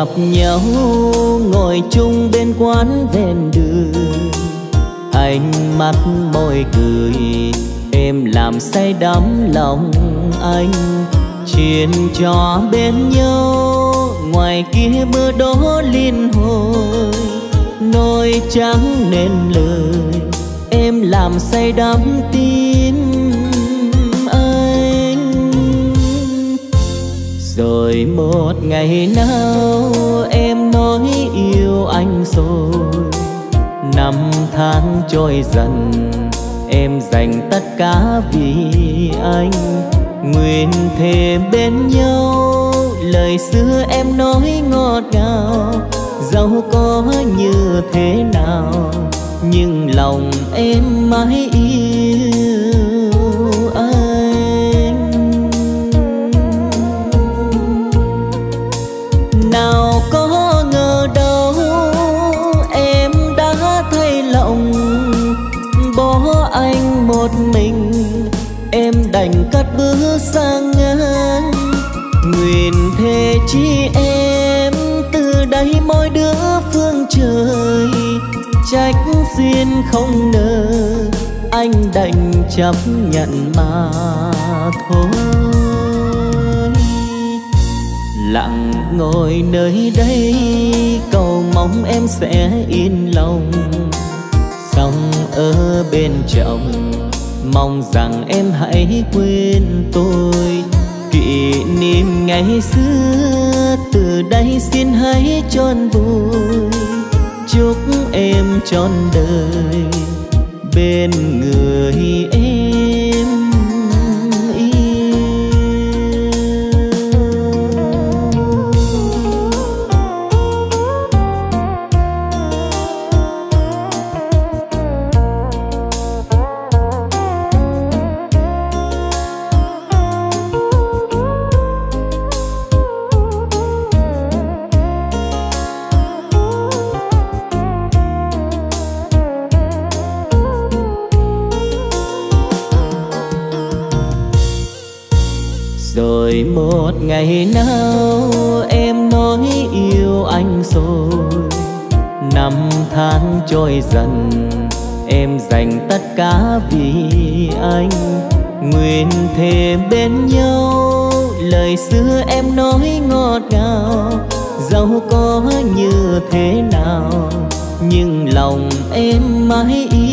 gặp nhau, ngồi chung bên quán ven đường. Anh mắt môi cười em làm say đắm lòng anh. Chuyện trò bên nhau, ngoài kia mưa đó liên hồi. Nỗi trắng nên lời em làm say đắm tim anh. Rồi một ngày nào anh năm tháng trôi dần, em dành tất cả vì anh. Nguyện thề bên nhau, lời xưa em nói ngọt ngào. Dẫu có như thế nào, nhưng lòng em mãi yêu. Trời, trách duyên không nỡ, anh đành chấp nhận mà thôi. Lặng ngồi nơi đây, cầu mong em sẽ yên lòng. Sống ở bên chồng, mong rằng em hãy quên tôi. Kỷ niệm ngày xưa, từ đây xin hãy tròn vui chúc em trọn đời bên người em. Trôi dần. Em dành tất cả vì anh. Nguyện thề bên nhau. Lời xưa em nói ngọt ngào. Dẫu có như thế nào, nhưng lòng em mãi yêu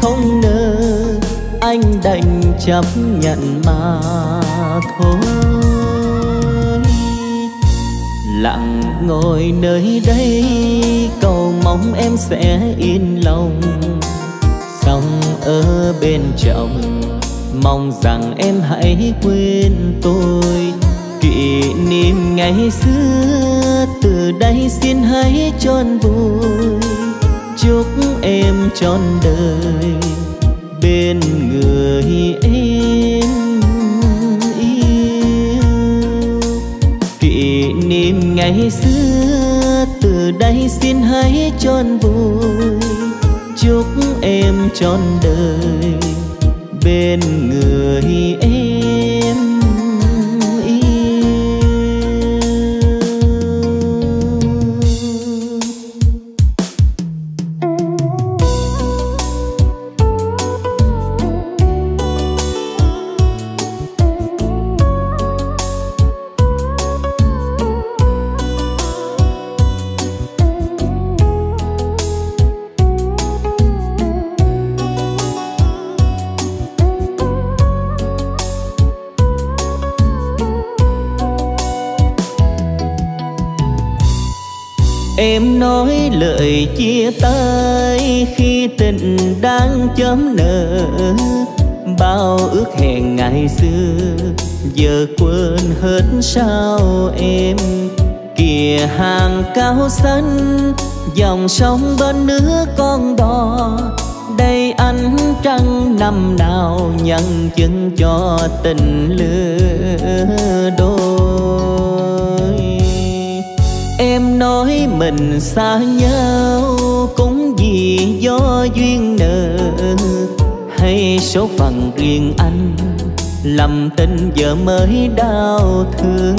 không nỡ, anh đành chấp nhận mà thôi. Lặng ngồi nơi đây, cầu mong em sẽ yên lòng. Sống ở bên chồng, mong rằng em hãy quên tôi. Kỷ niệm ngày xưa, từ đây xin hãy chôn vui chúc em trọn đời bên người em yêu. Kỷ niệm ngày xưa từ đây xin hãy trọn vui chúc em trọn đời bên người em. Tình đang chấm nở, bao ước hẹn ngày xưa. Giờ quên hết sao em, kìa hàng cao xanh. Dòng sông bên nước con đò, đây ánh trăng năm nào nhận chứng cho tình lứa đôi. Em nói mình xa nhau cũng vì do duyên nợ, hay số phận riêng anh lầm tình giờ mới đau thương.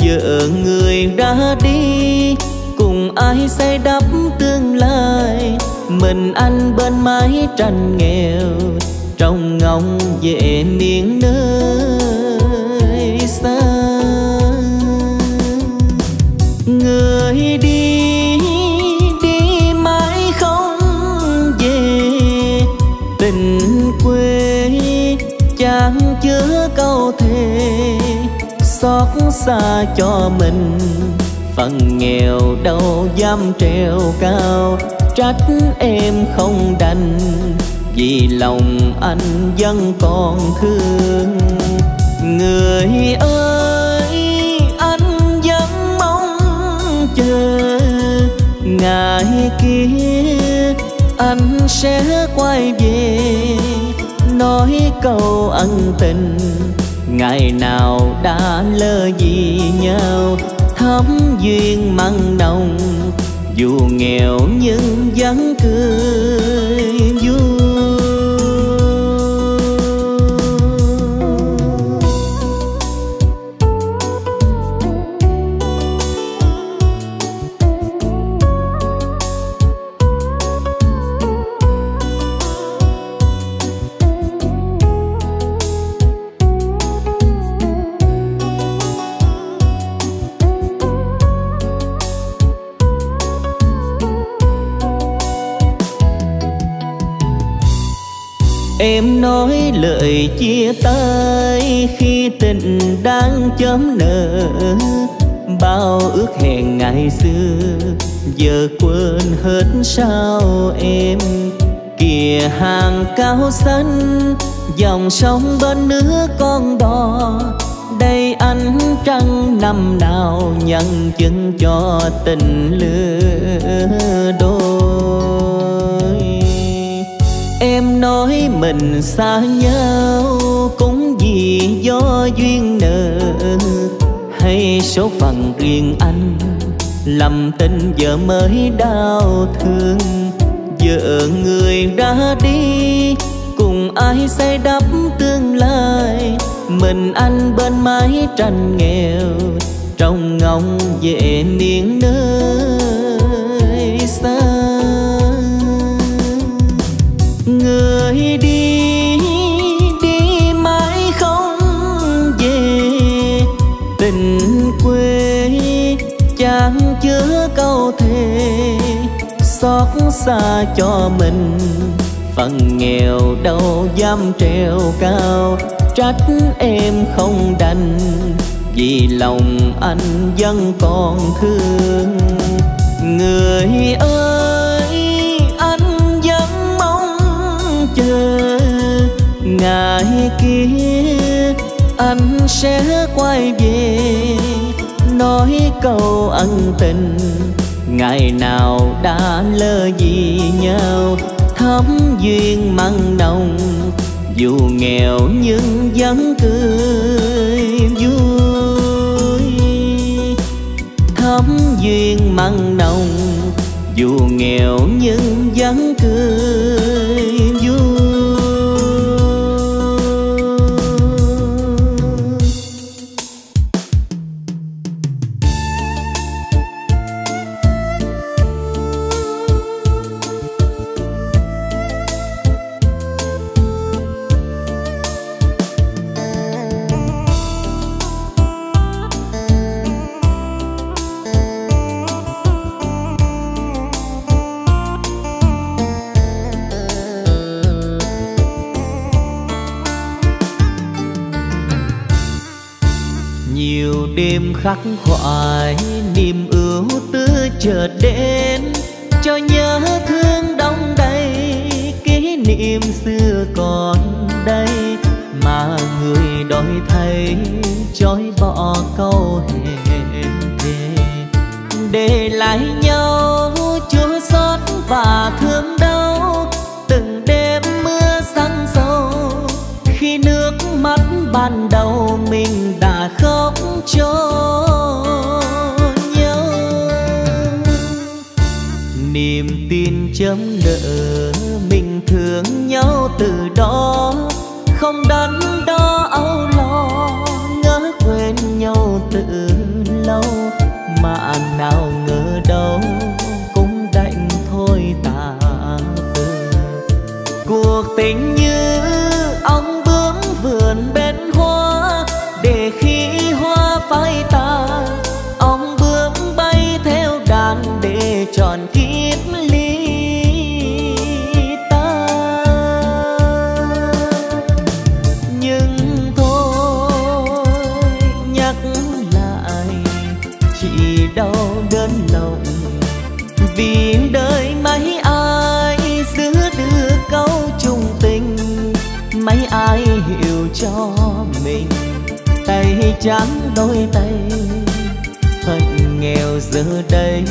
Vợ người ra đi, cùng ai xây đắp tương lai? Mình anh bên mái tranh nghèo trong ngóng về miền nơi xa. Người xa cho mình. Phần nghèo đâu dám treo cao, trách em không đành. Vì lòng anh vẫn còn thương. Người ơi, anh vẫn mong chờ. Ngày kia anh sẽ quay về, nói câu ân tình ngày nào đã lơ gì nhau, thắm duyên mặn nồng, dù nghèo nhưng vẫn cười lời chia tay khi tình đang chấm nở. Bao ước hẹn ngày xưa, giờ quên hết sao em. Kìa hàng cao xanh, dòng sông bên nước con đò đây ánh trăng năm nào nhận chứng cho tình lứa đôi. Nói mình xa nhau cũng vì do duyên nợ. Hay số phận riêng anh, lầm tình giờ mới đau thương. Vợ người đã đi, cùng ai xây đắp tương lai? Mình anh bên mái tranh nghèo trong ngóng về miền nơi xa. Xót xa cho mình. Phần nghèo đâu dám treo cao, trách em không đành. Vì lòng anh vẫn còn thương. Người ơi, anh vẫn mong chờ. Ngày kia, anh sẽ quay về, nói câu ân tình ngày nào đã lơ gì nhau thắm duyên mặn nồng, dù nghèo nhưng vẫn cười vui. Thắm duyên mặn nồng, dù nghèo nhưng vẫn cười đôi đổi thay chối bỏ câu hẹn thề để lại nhau chua xót và thương đau, từng đêm mưa sáng sâu. Khi nước mắt ban đầu mình đã khóc cho nhau niềm tin chấm nợ mình thương nhau từ đó tình chán đôi tay. Thật nghèo giờ đây,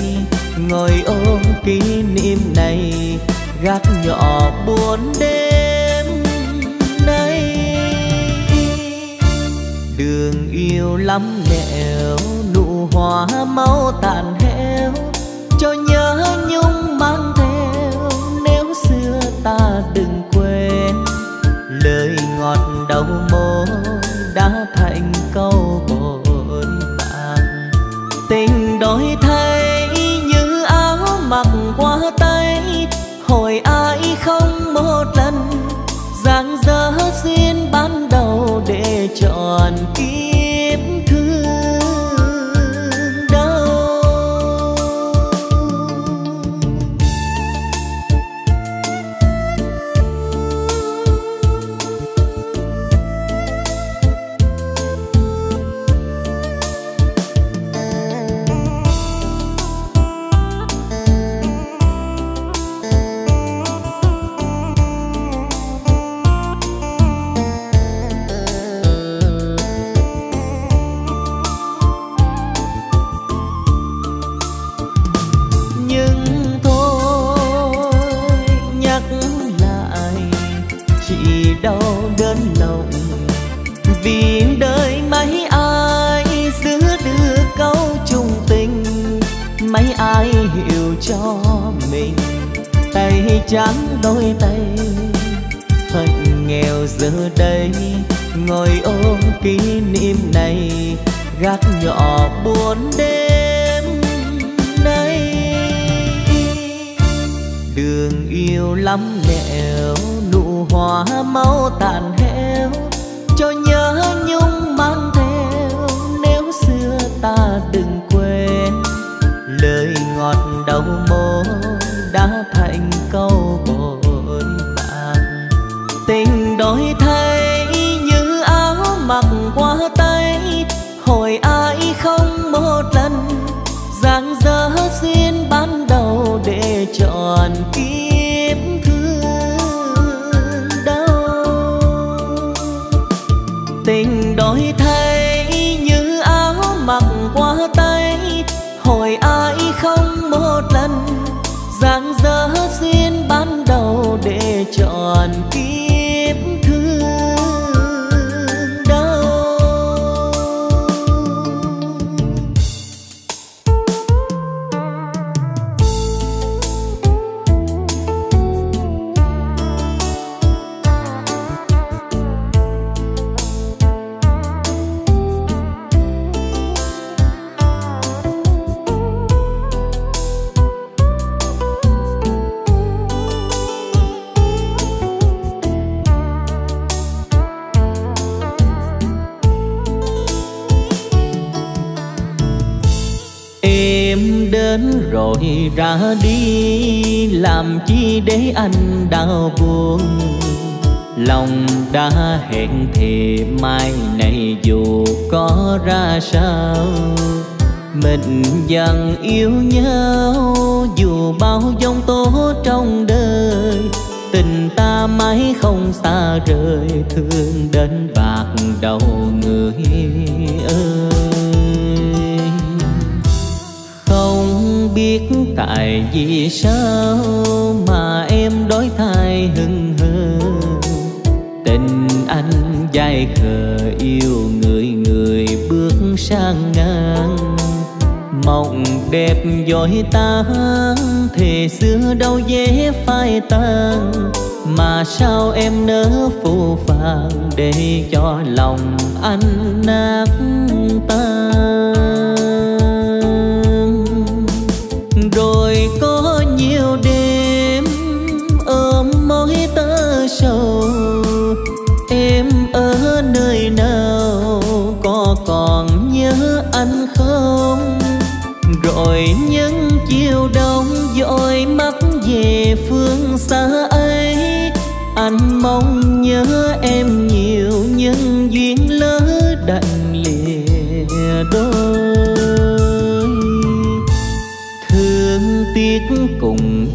ngồi ôm kỷ niệm này, gác nhỏ buồn đêm nay. Đường yêu lắm nẻo, nụ hoa máu tàn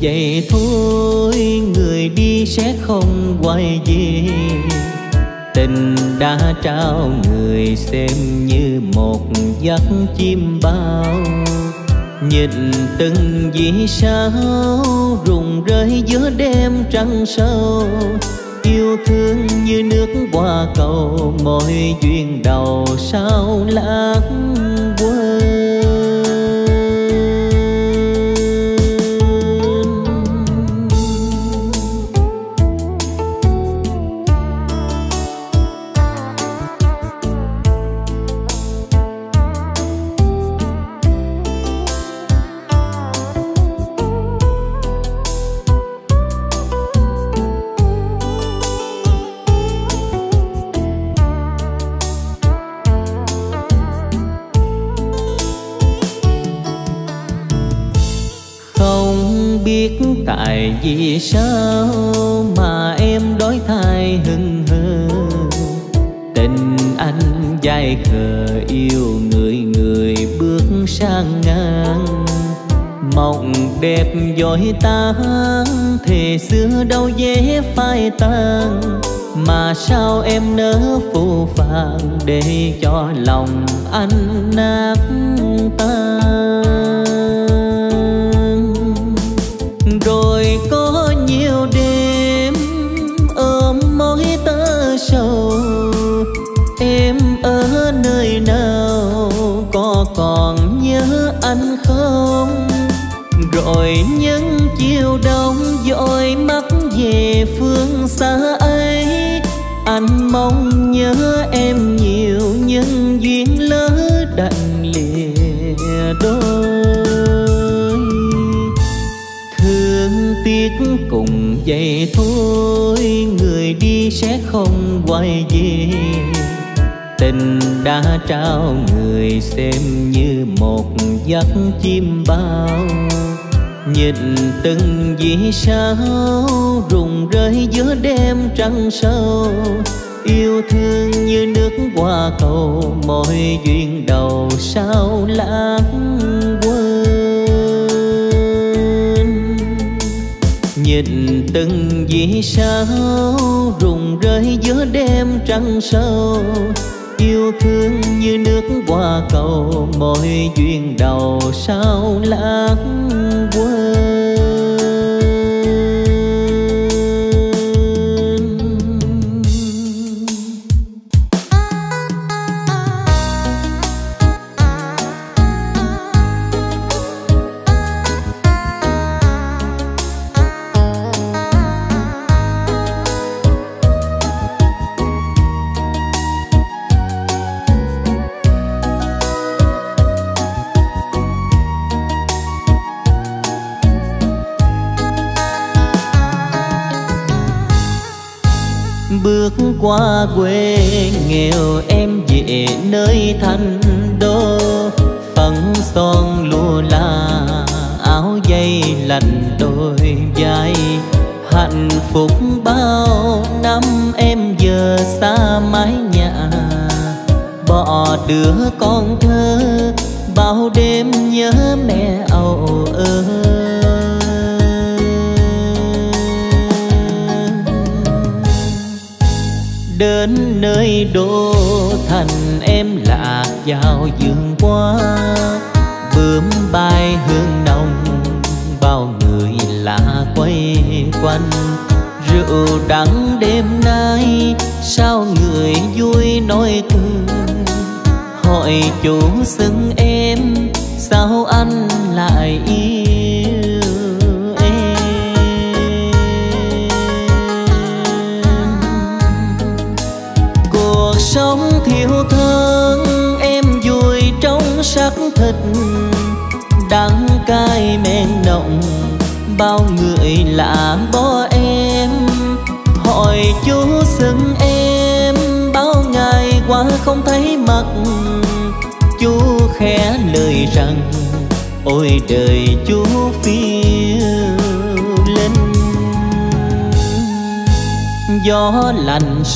vậy thôi, người đi sẽ không quay về. Tình đã trao người xem như một giấc chim bao. Nhìn từng vì sao rụng rơi giữa đêm trăng sâu. Yêu thương như nước qua cầu mọi duyên đầu sao lãng quên. dội tan thì xưa đâu dễ phai tan Mà sao em nỡ phù phàng Để cho lòng anh nát tan? Cùng vậy thôi, người đi sẽ không quay về. Tình đã trao người xem như một giấc chim bao. Nhìn từng vì sao, rụng rơi giữa đêm trăng sâu. Yêu thương như nước qua cầu, mọi duyên đầu sao lãng nhìn từng vì sao rụng rơi giữa đêm trăng sâu. Yêu thương như nước qua cầu, mọi duyên đầu sao lãng quên.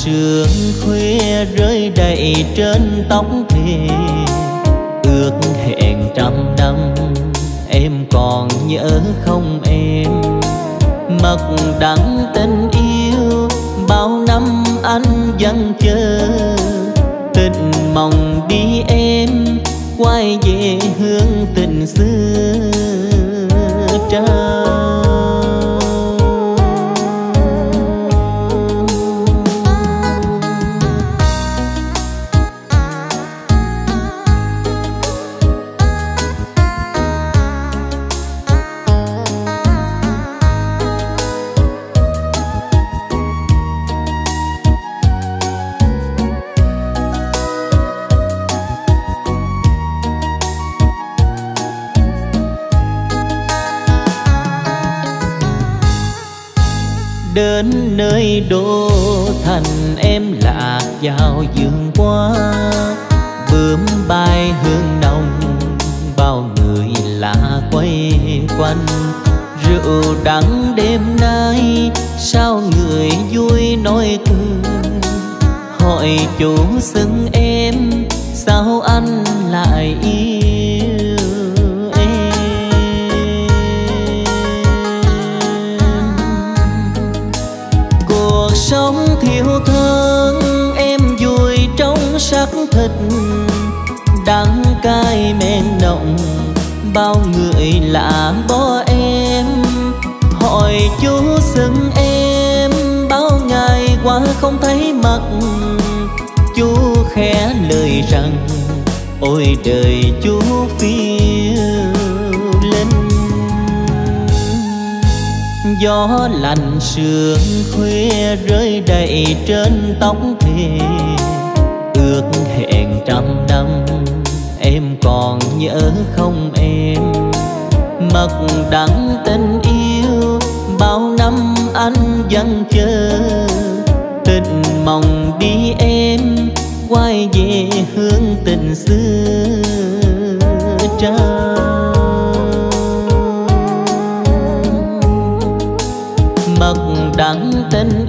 Sương khuya rơi đầy trên tóc thề ước hẹn trăm năm, em còn nhớ không em? Mật đắng tình yêu, bao năm anh vẫn chờ? Tình mong đi em, quay về hương tình xưa. Hỏi chủ xưng em, sao anh lại yêu sống thiếu thân em vui trong sắc thịt đắng cay men nồng, bao người lạ bỏ em. Hỏi chú xưng em, bao ngày qua không thấy mặt khẽ lời rằng, ôi đời chú phiêu linh. Gió lạnh sương khuya rơi đầy trên tóc thề, ước hẹn trăm năm, em còn nhớ không em? Mật đắng tình yêu, bao năm anh vẫn chờ, tình mong đi em tình xưa trao mặc đắng tên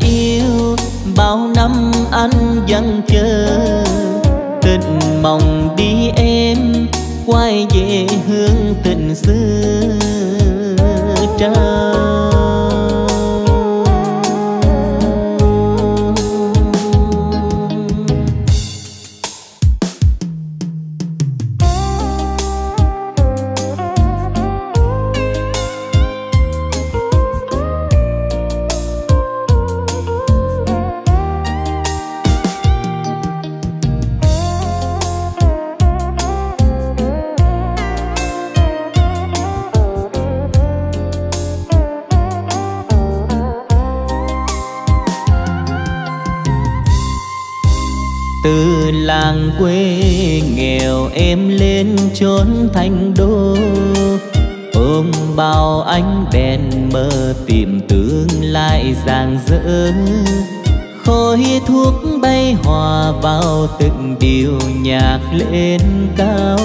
lên cao.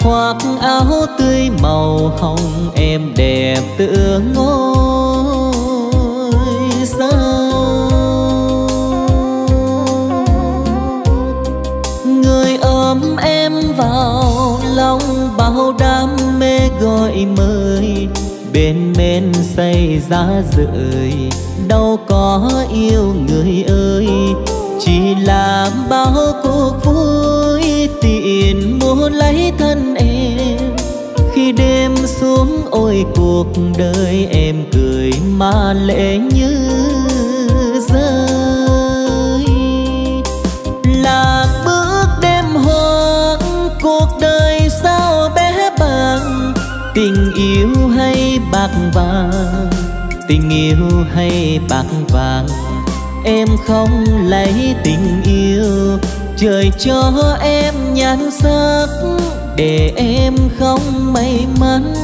Khoác áo tươi màu hồng, em đẹp tựa ngôi sao. Ôm em vào lòng, bao đam mê gọi mời. Bên men say giá rời, đâu có yêu người ơi. Chỉ là bao cuộc hôn lấy thân em. Khi đêm xuống, ôi cuộc đời em cười mà lệ như rơi. Là bước đêm hoang, cuộc đời sao bé bằng tình yêu hay bạc vàng, tình yêu hay bạc vàng. Em không lấy tình yêu trời cho em nhan sắc, để em không may mắn.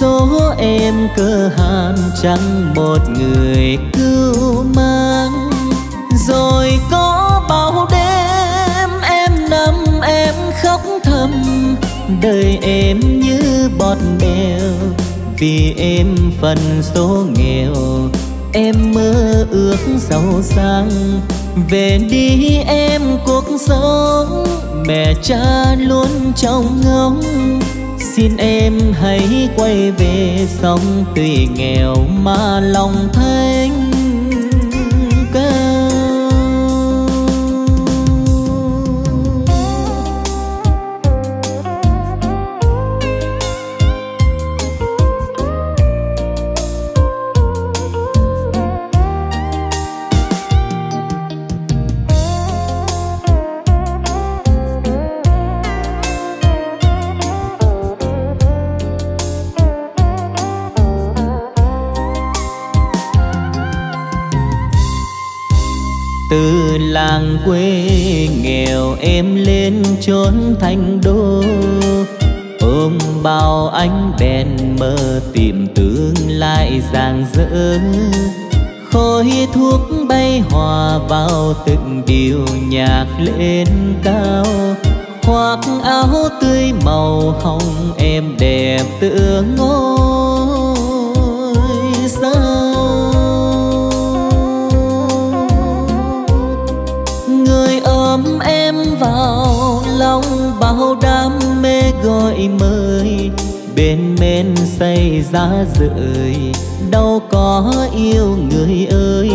Số em cơ hàn chẳng một người cứu mang rồi có bao đêm em nằm em khóc thầm. Đời em như bọt bèo, vì em phần số nghèo. Em mơ ước giàu sang về đi em cuộc sống, mẹ cha luôn trong ngóng. Xin em hãy quay về sống tuy nghèo mà lòng thanh làng quê nghèo em lên chốn thành đô. Ôm bao ánh đèn mơ tìm tương lai rạng rỡ. Khói thuốc bay hòa vào từng điệu nhạc lên cao. Khoác áo tươi màu hồng em đẹp tựa ngôi vào lòng bao đam mê gọi mời. Bên men say giá rời, đâu có yêu người ơi.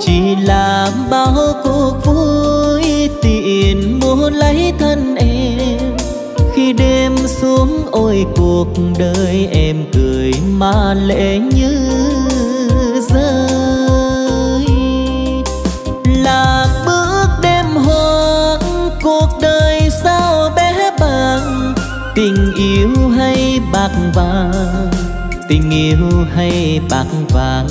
Chỉ là bao cuộc vui tiền mua lấy thân em. Khi đêm xuống, ôi cuộc đời em cười mà lệ như rơi. Làm tình yêu hay bạc vàng? Tình yêu hay bạc vàng?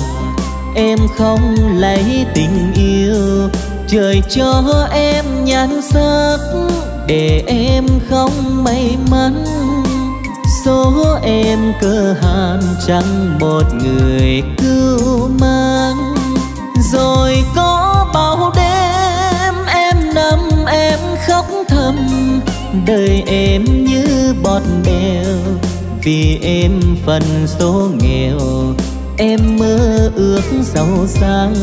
Em không lấy tình yêu, trời cho em nhan sắc. Để em không may mắn, số em cơ hàn chẳng một người cứu mang rồi có đời em như bọt bèo, vì em phần số nghèo. Em mơ ước giàu sang,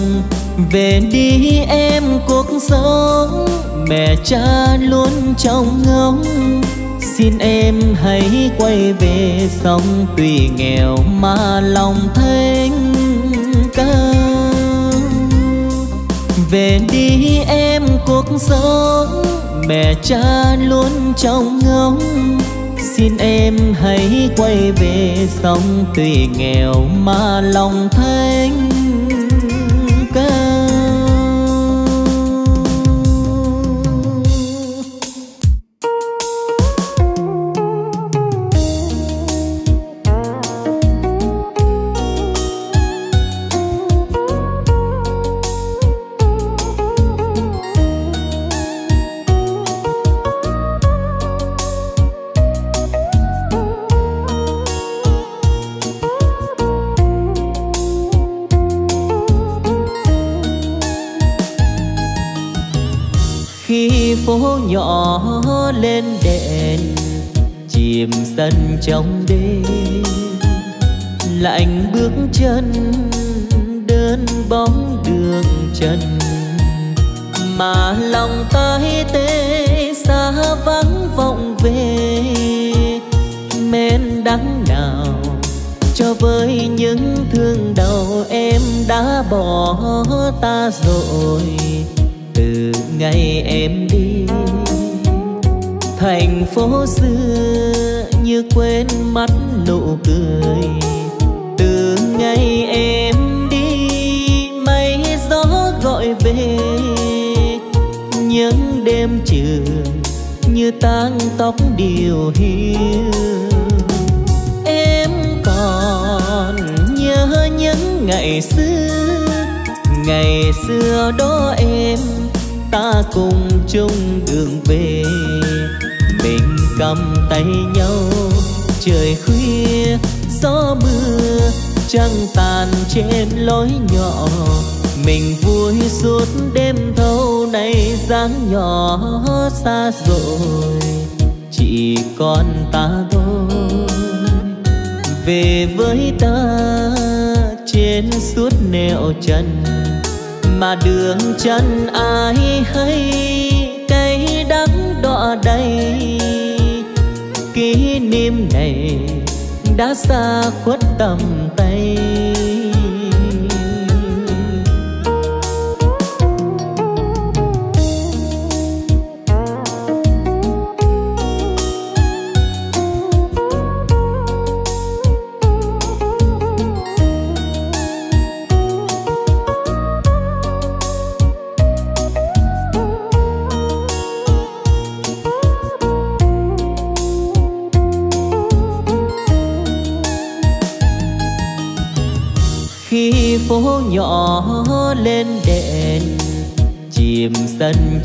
về đi em cuộc sống. Mẹ cha luôn trong ngóng, xin em hãy quay về sống tuy nghèo mà lòng thanh cao. Về đi em cuộc sống mẹ cha luôn trong ngóng. Xin em hãy quay về sống tuy nghèo mà lòng thanh phố xưa như quên mắt nụ cười. Từ ngày em đi mây gió gọi về. Những đêm trường như tang tóc điều hiu. Em còn nhớ những ngày xưa. Ngày xưa đó em, ta cùng chung đường về cầm tay nhau. Trời khuya, gió mưa, trăng tàn trên lối nhỏ. Mình vui suốt đêm thâu này dáng nhỏ xa rồi. Chỉ còn ta thôi. Về với ta trên suốt nẻo trần. Mà đường chân ai hay cây đắng đọa đầy kỷ này đã xa khuất tầm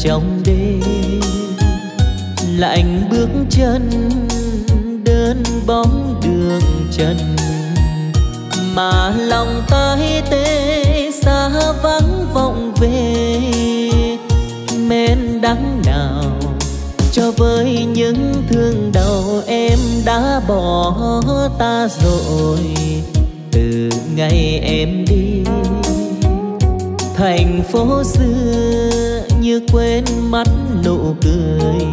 trong đêm. Lạnh bước chân, đơn bóng đường trần. Mà lòng tái tê, xa vắng vọng về. Men đắng nào cho với những thương đau em đã bỏ ta rồi. Từ ngày em đi, thành phố xưa như quên mắt nụ cười.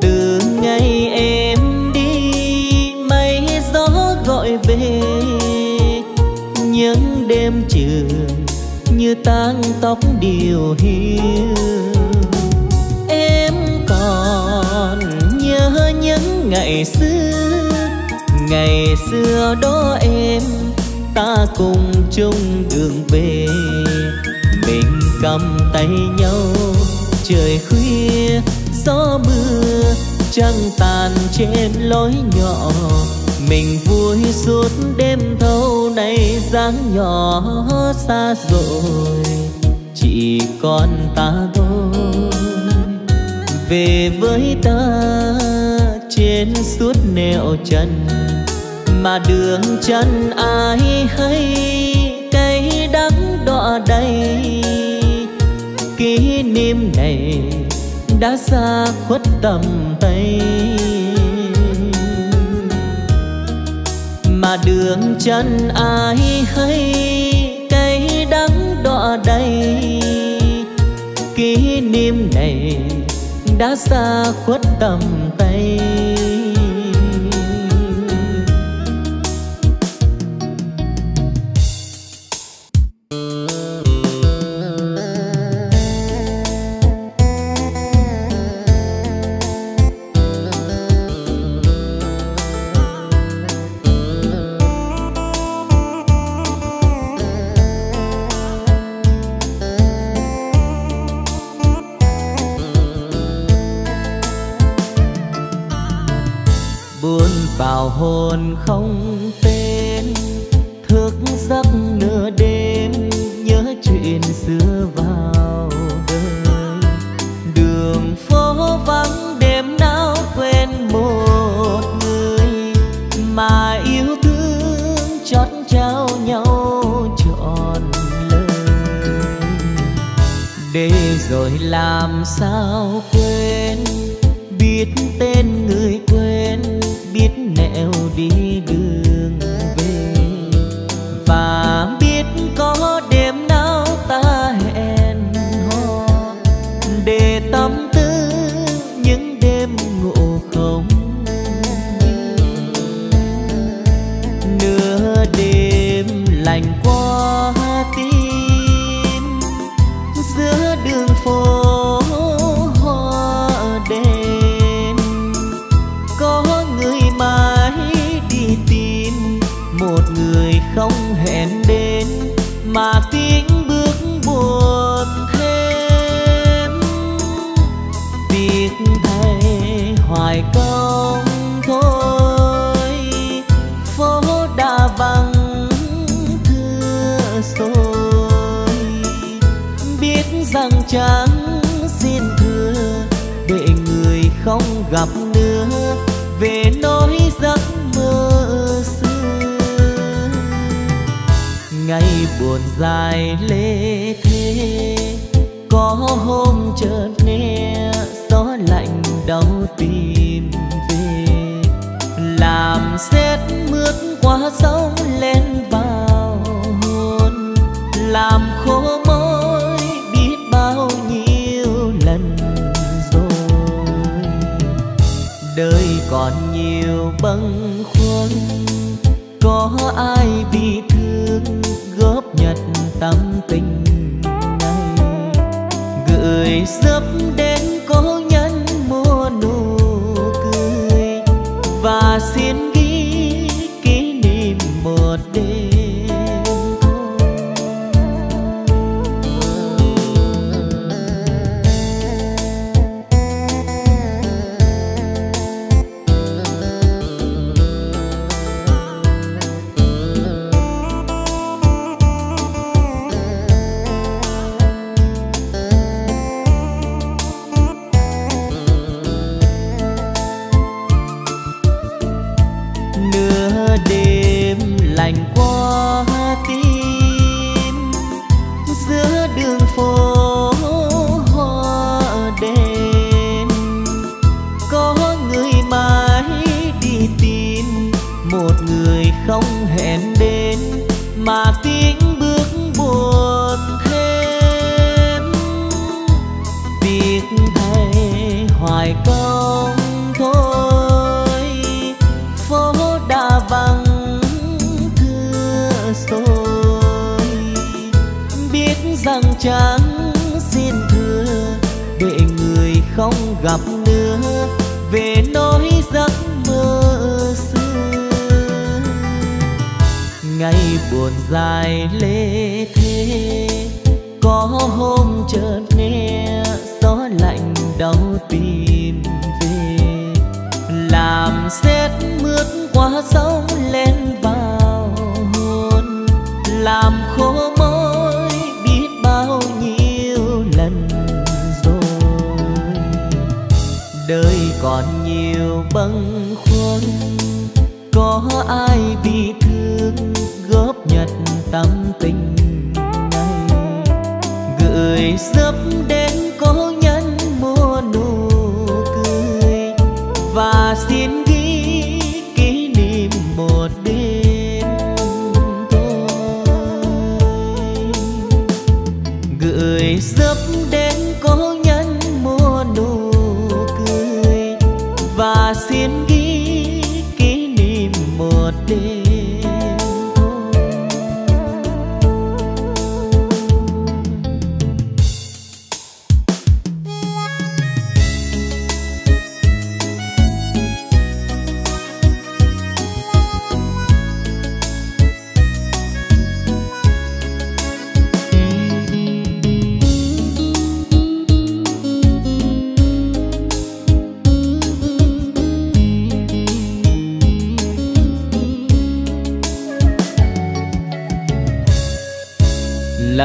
Từ ngày em đi, mây gió gọi về. Những đêm trường như tang tóc điều hiu. Em còn nhớ những ngày xưa. Ngày xưa đó em, ta cùng chung đường về. Mình cầm tay nhau trời khuya, gió mưa trăng tàn trên lối nhỏ. Mình vui suốt đêm thâu nay dáng nhỏ xa rồi, chỉ còn ta thôi. Về với ta trên suốt nẻo chân mà đường chân ai hay cây đắng đọa đầy kỷ niệm này đã xa khuất tầm tay. Mà đường chân ai hay cây đắng đọa đầy. Kỷ niệm này đã xa khuất tầm ngày buồn dài lê thế có hôm chợt nghe gió lạnh đau tìm về. Làm xét mướt qua sông lên vào hồn. Làm khô môi biết bao nhiêu lần rồi. Đời còn nhiều bâng khuâng. Có ai bị thương tâm tình này. Gửi dấp đêm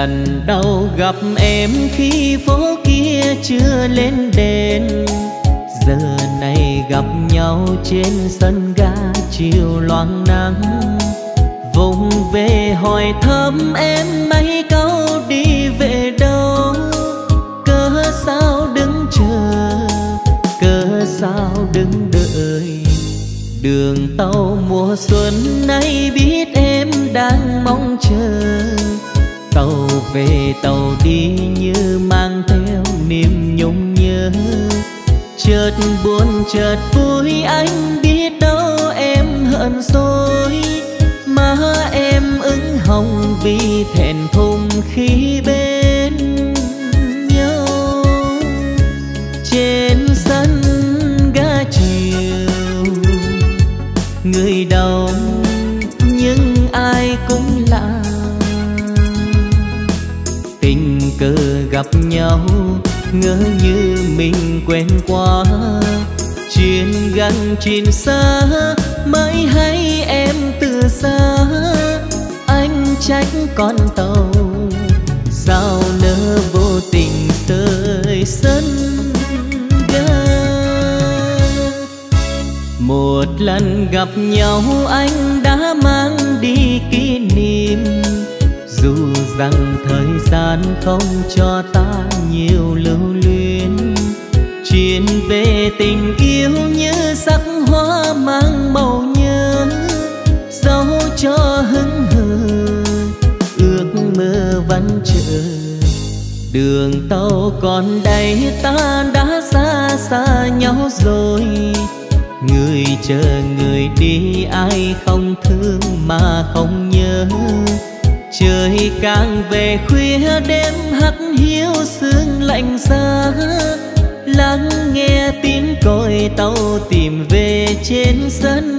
lần đầu gặp em khi phố kia chưa lên đèn giờ này gặp nhau trên sân ga chiều loang nắng. Vùng về hỏi thăm em mấy câu đi về đâu? Cớ sao đứng chờ? Cớ sao đứng đợi? Đường tàu mùa xuân nay biết em đang mong chờ về tàu đi như mang theo niềm nhung nhớ. Chợt buồn, chợt vui, anh biết đâu em hận rồi. Má em ứng hồng vì thẹn thùng khi bên nhau. Trên sân ga chiều, người đông gặp nhau, ngỡ như mình quen quá. Chuyện gần chuyện xa, mãi hay em từ xa. Anh trách con tàu, sao nỡ vô tình rơi sân ga? Một lần gặp nhau, anh đã mang đi kỷ niệm dù rằng thời gian không cho ta nhiều lưu luyến, chuyện về tình yêu như sắc hoa mang màu nhớ dấu cho hững hờ, ước mơ vẫn chờ. Đường tàu còn đây, ta đã xa xa nhau rồi, người chờ người đi, ai không thương mà không nhớ trời càng về khuya đêm hắt hiu sương lạnh giá. Lắng nghe tiếng còi tàu tìm về trên sân.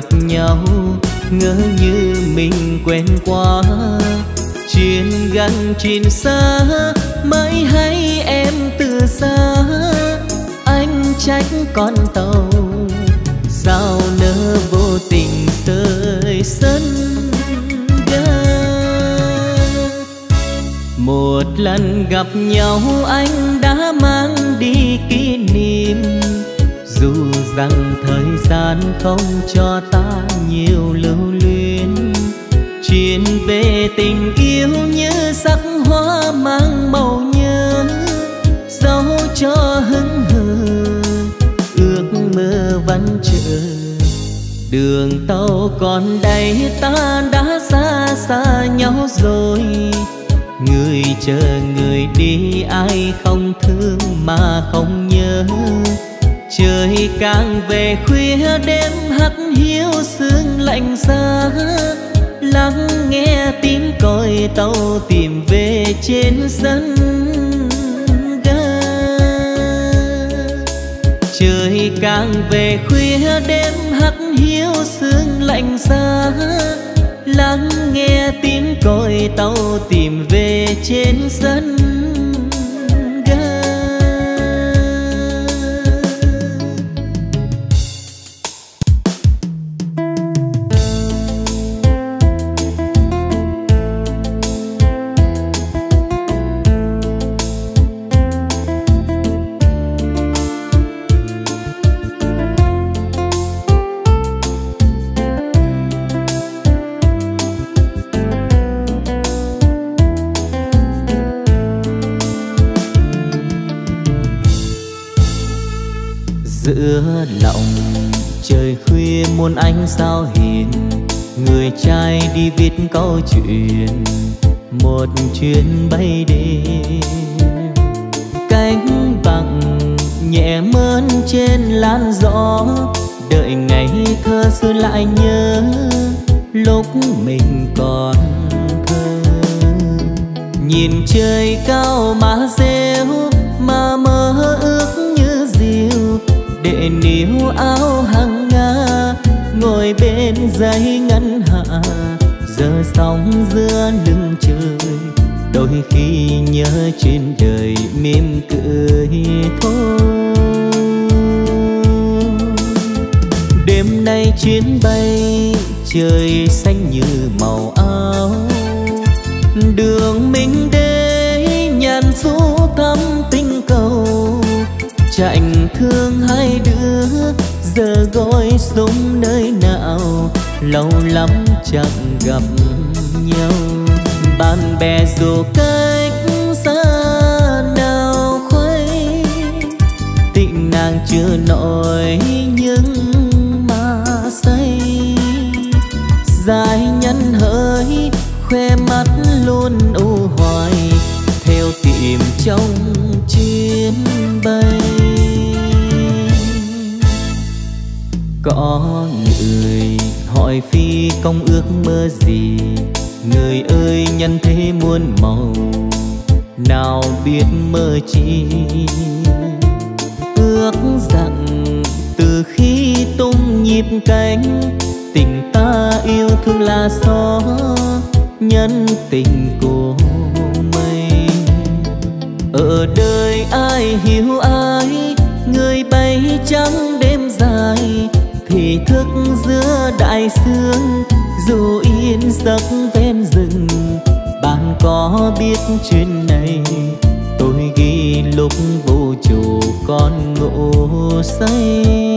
Gặp nhau, ngỡ như mình quen quá. Chuyện gần chuyện xa, mãi hay em từ xa. Anh trách con tàu, sao nỡ vô tình rơi sân ga? Một lần gặp nhau, anh đã mang đi kỷ niệm dù rằng thời gian không cho ta nhiều lưu luyến, chuyện về tình yêu như sắc hoa mang màu nhớ, dấu cho hững hờ, ước mơ vẫn chờ. Đường tàu còn đây, ta đã xa xa nhau rồi, người chờ người đi, ai không thương mà không nhớ trời càng về khuya, đêm hắt hiu sương lạnh giá. Lắng nghe tiếng còi tàu tìm về trên sân ga. Trời càng về khuya, đêm hắt hiu sương lạnh giá. Lắng nghe tiếng còi tàu tìm về trên sân sao hiền? Người trai đi viết câu chuyện, một chuyến bay đêm. Cánh bằng nhẹ mơn trên lan gió, đợi ngày thơ xưa lại nhớ lúc mình còn thơ. Nhìn trời cao mà rêu, mà mơ ước như diều, để níu áo hằng ngồi bên dãy ngân hạ giờ sóng giữa lưng trời. Đôi khi nhớ trên đời mỉm cười thôi. Đêm nay chuyến bay trời xanh như màu áo. Đường mình đế nhàn du thăm tinh cầu. Chạnh thương hai đứa giờ gói xuống nơi nào, lâu lắm chẳng gặp nhau. Bạn bè dù cách xa nào khuấy, tình nàng chưa nổi nhưng mà say. Dài nhăn hỡi khoe mắt luôn u hoài, theo tìm trong có người, hỏi phi công ước mơ gì. Người ơi, nhân thế muôn màu, nào biết mơ chi? Ước rằng từ khi tung nhịp cánh, tình ta yêu thương là gió nhân tình của mây ở đời ai hiểu ai, người bay trắng đại sương, dù yên giấc ven rừng, bạn có biết chuyện này? Tôi ghi lúc vũ trụ con ngủ say.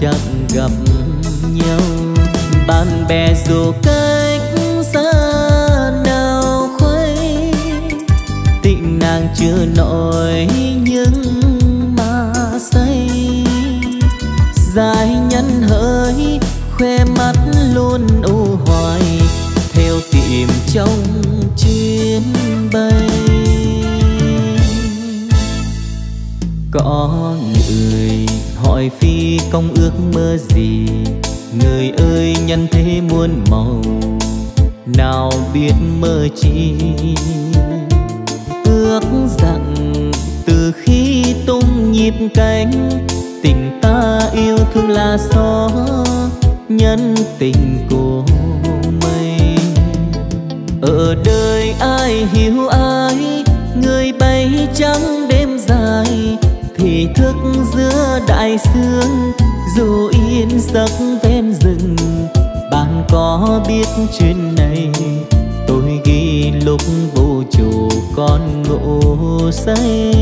Chẳng gặp nhau. Bạn bè dù cách công ước mơ gì? Người ơi, nhân thế muôn màu, nào biết mơ chi? Ước rằng từ khi tung nhịp cánh, tình ta yêu thương là gió nhân tình của mây. Ở đời ai hiểu ai đại sương dù yên giấc ven rừng, bạn có biết chuyện này. Tôi ghi lúc vũ trụ con ngủ say.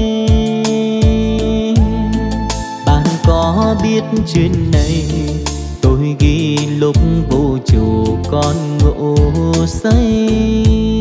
Bạn có biết chuyện này? Tôi ghi lúc vũ trụ con ngủ say.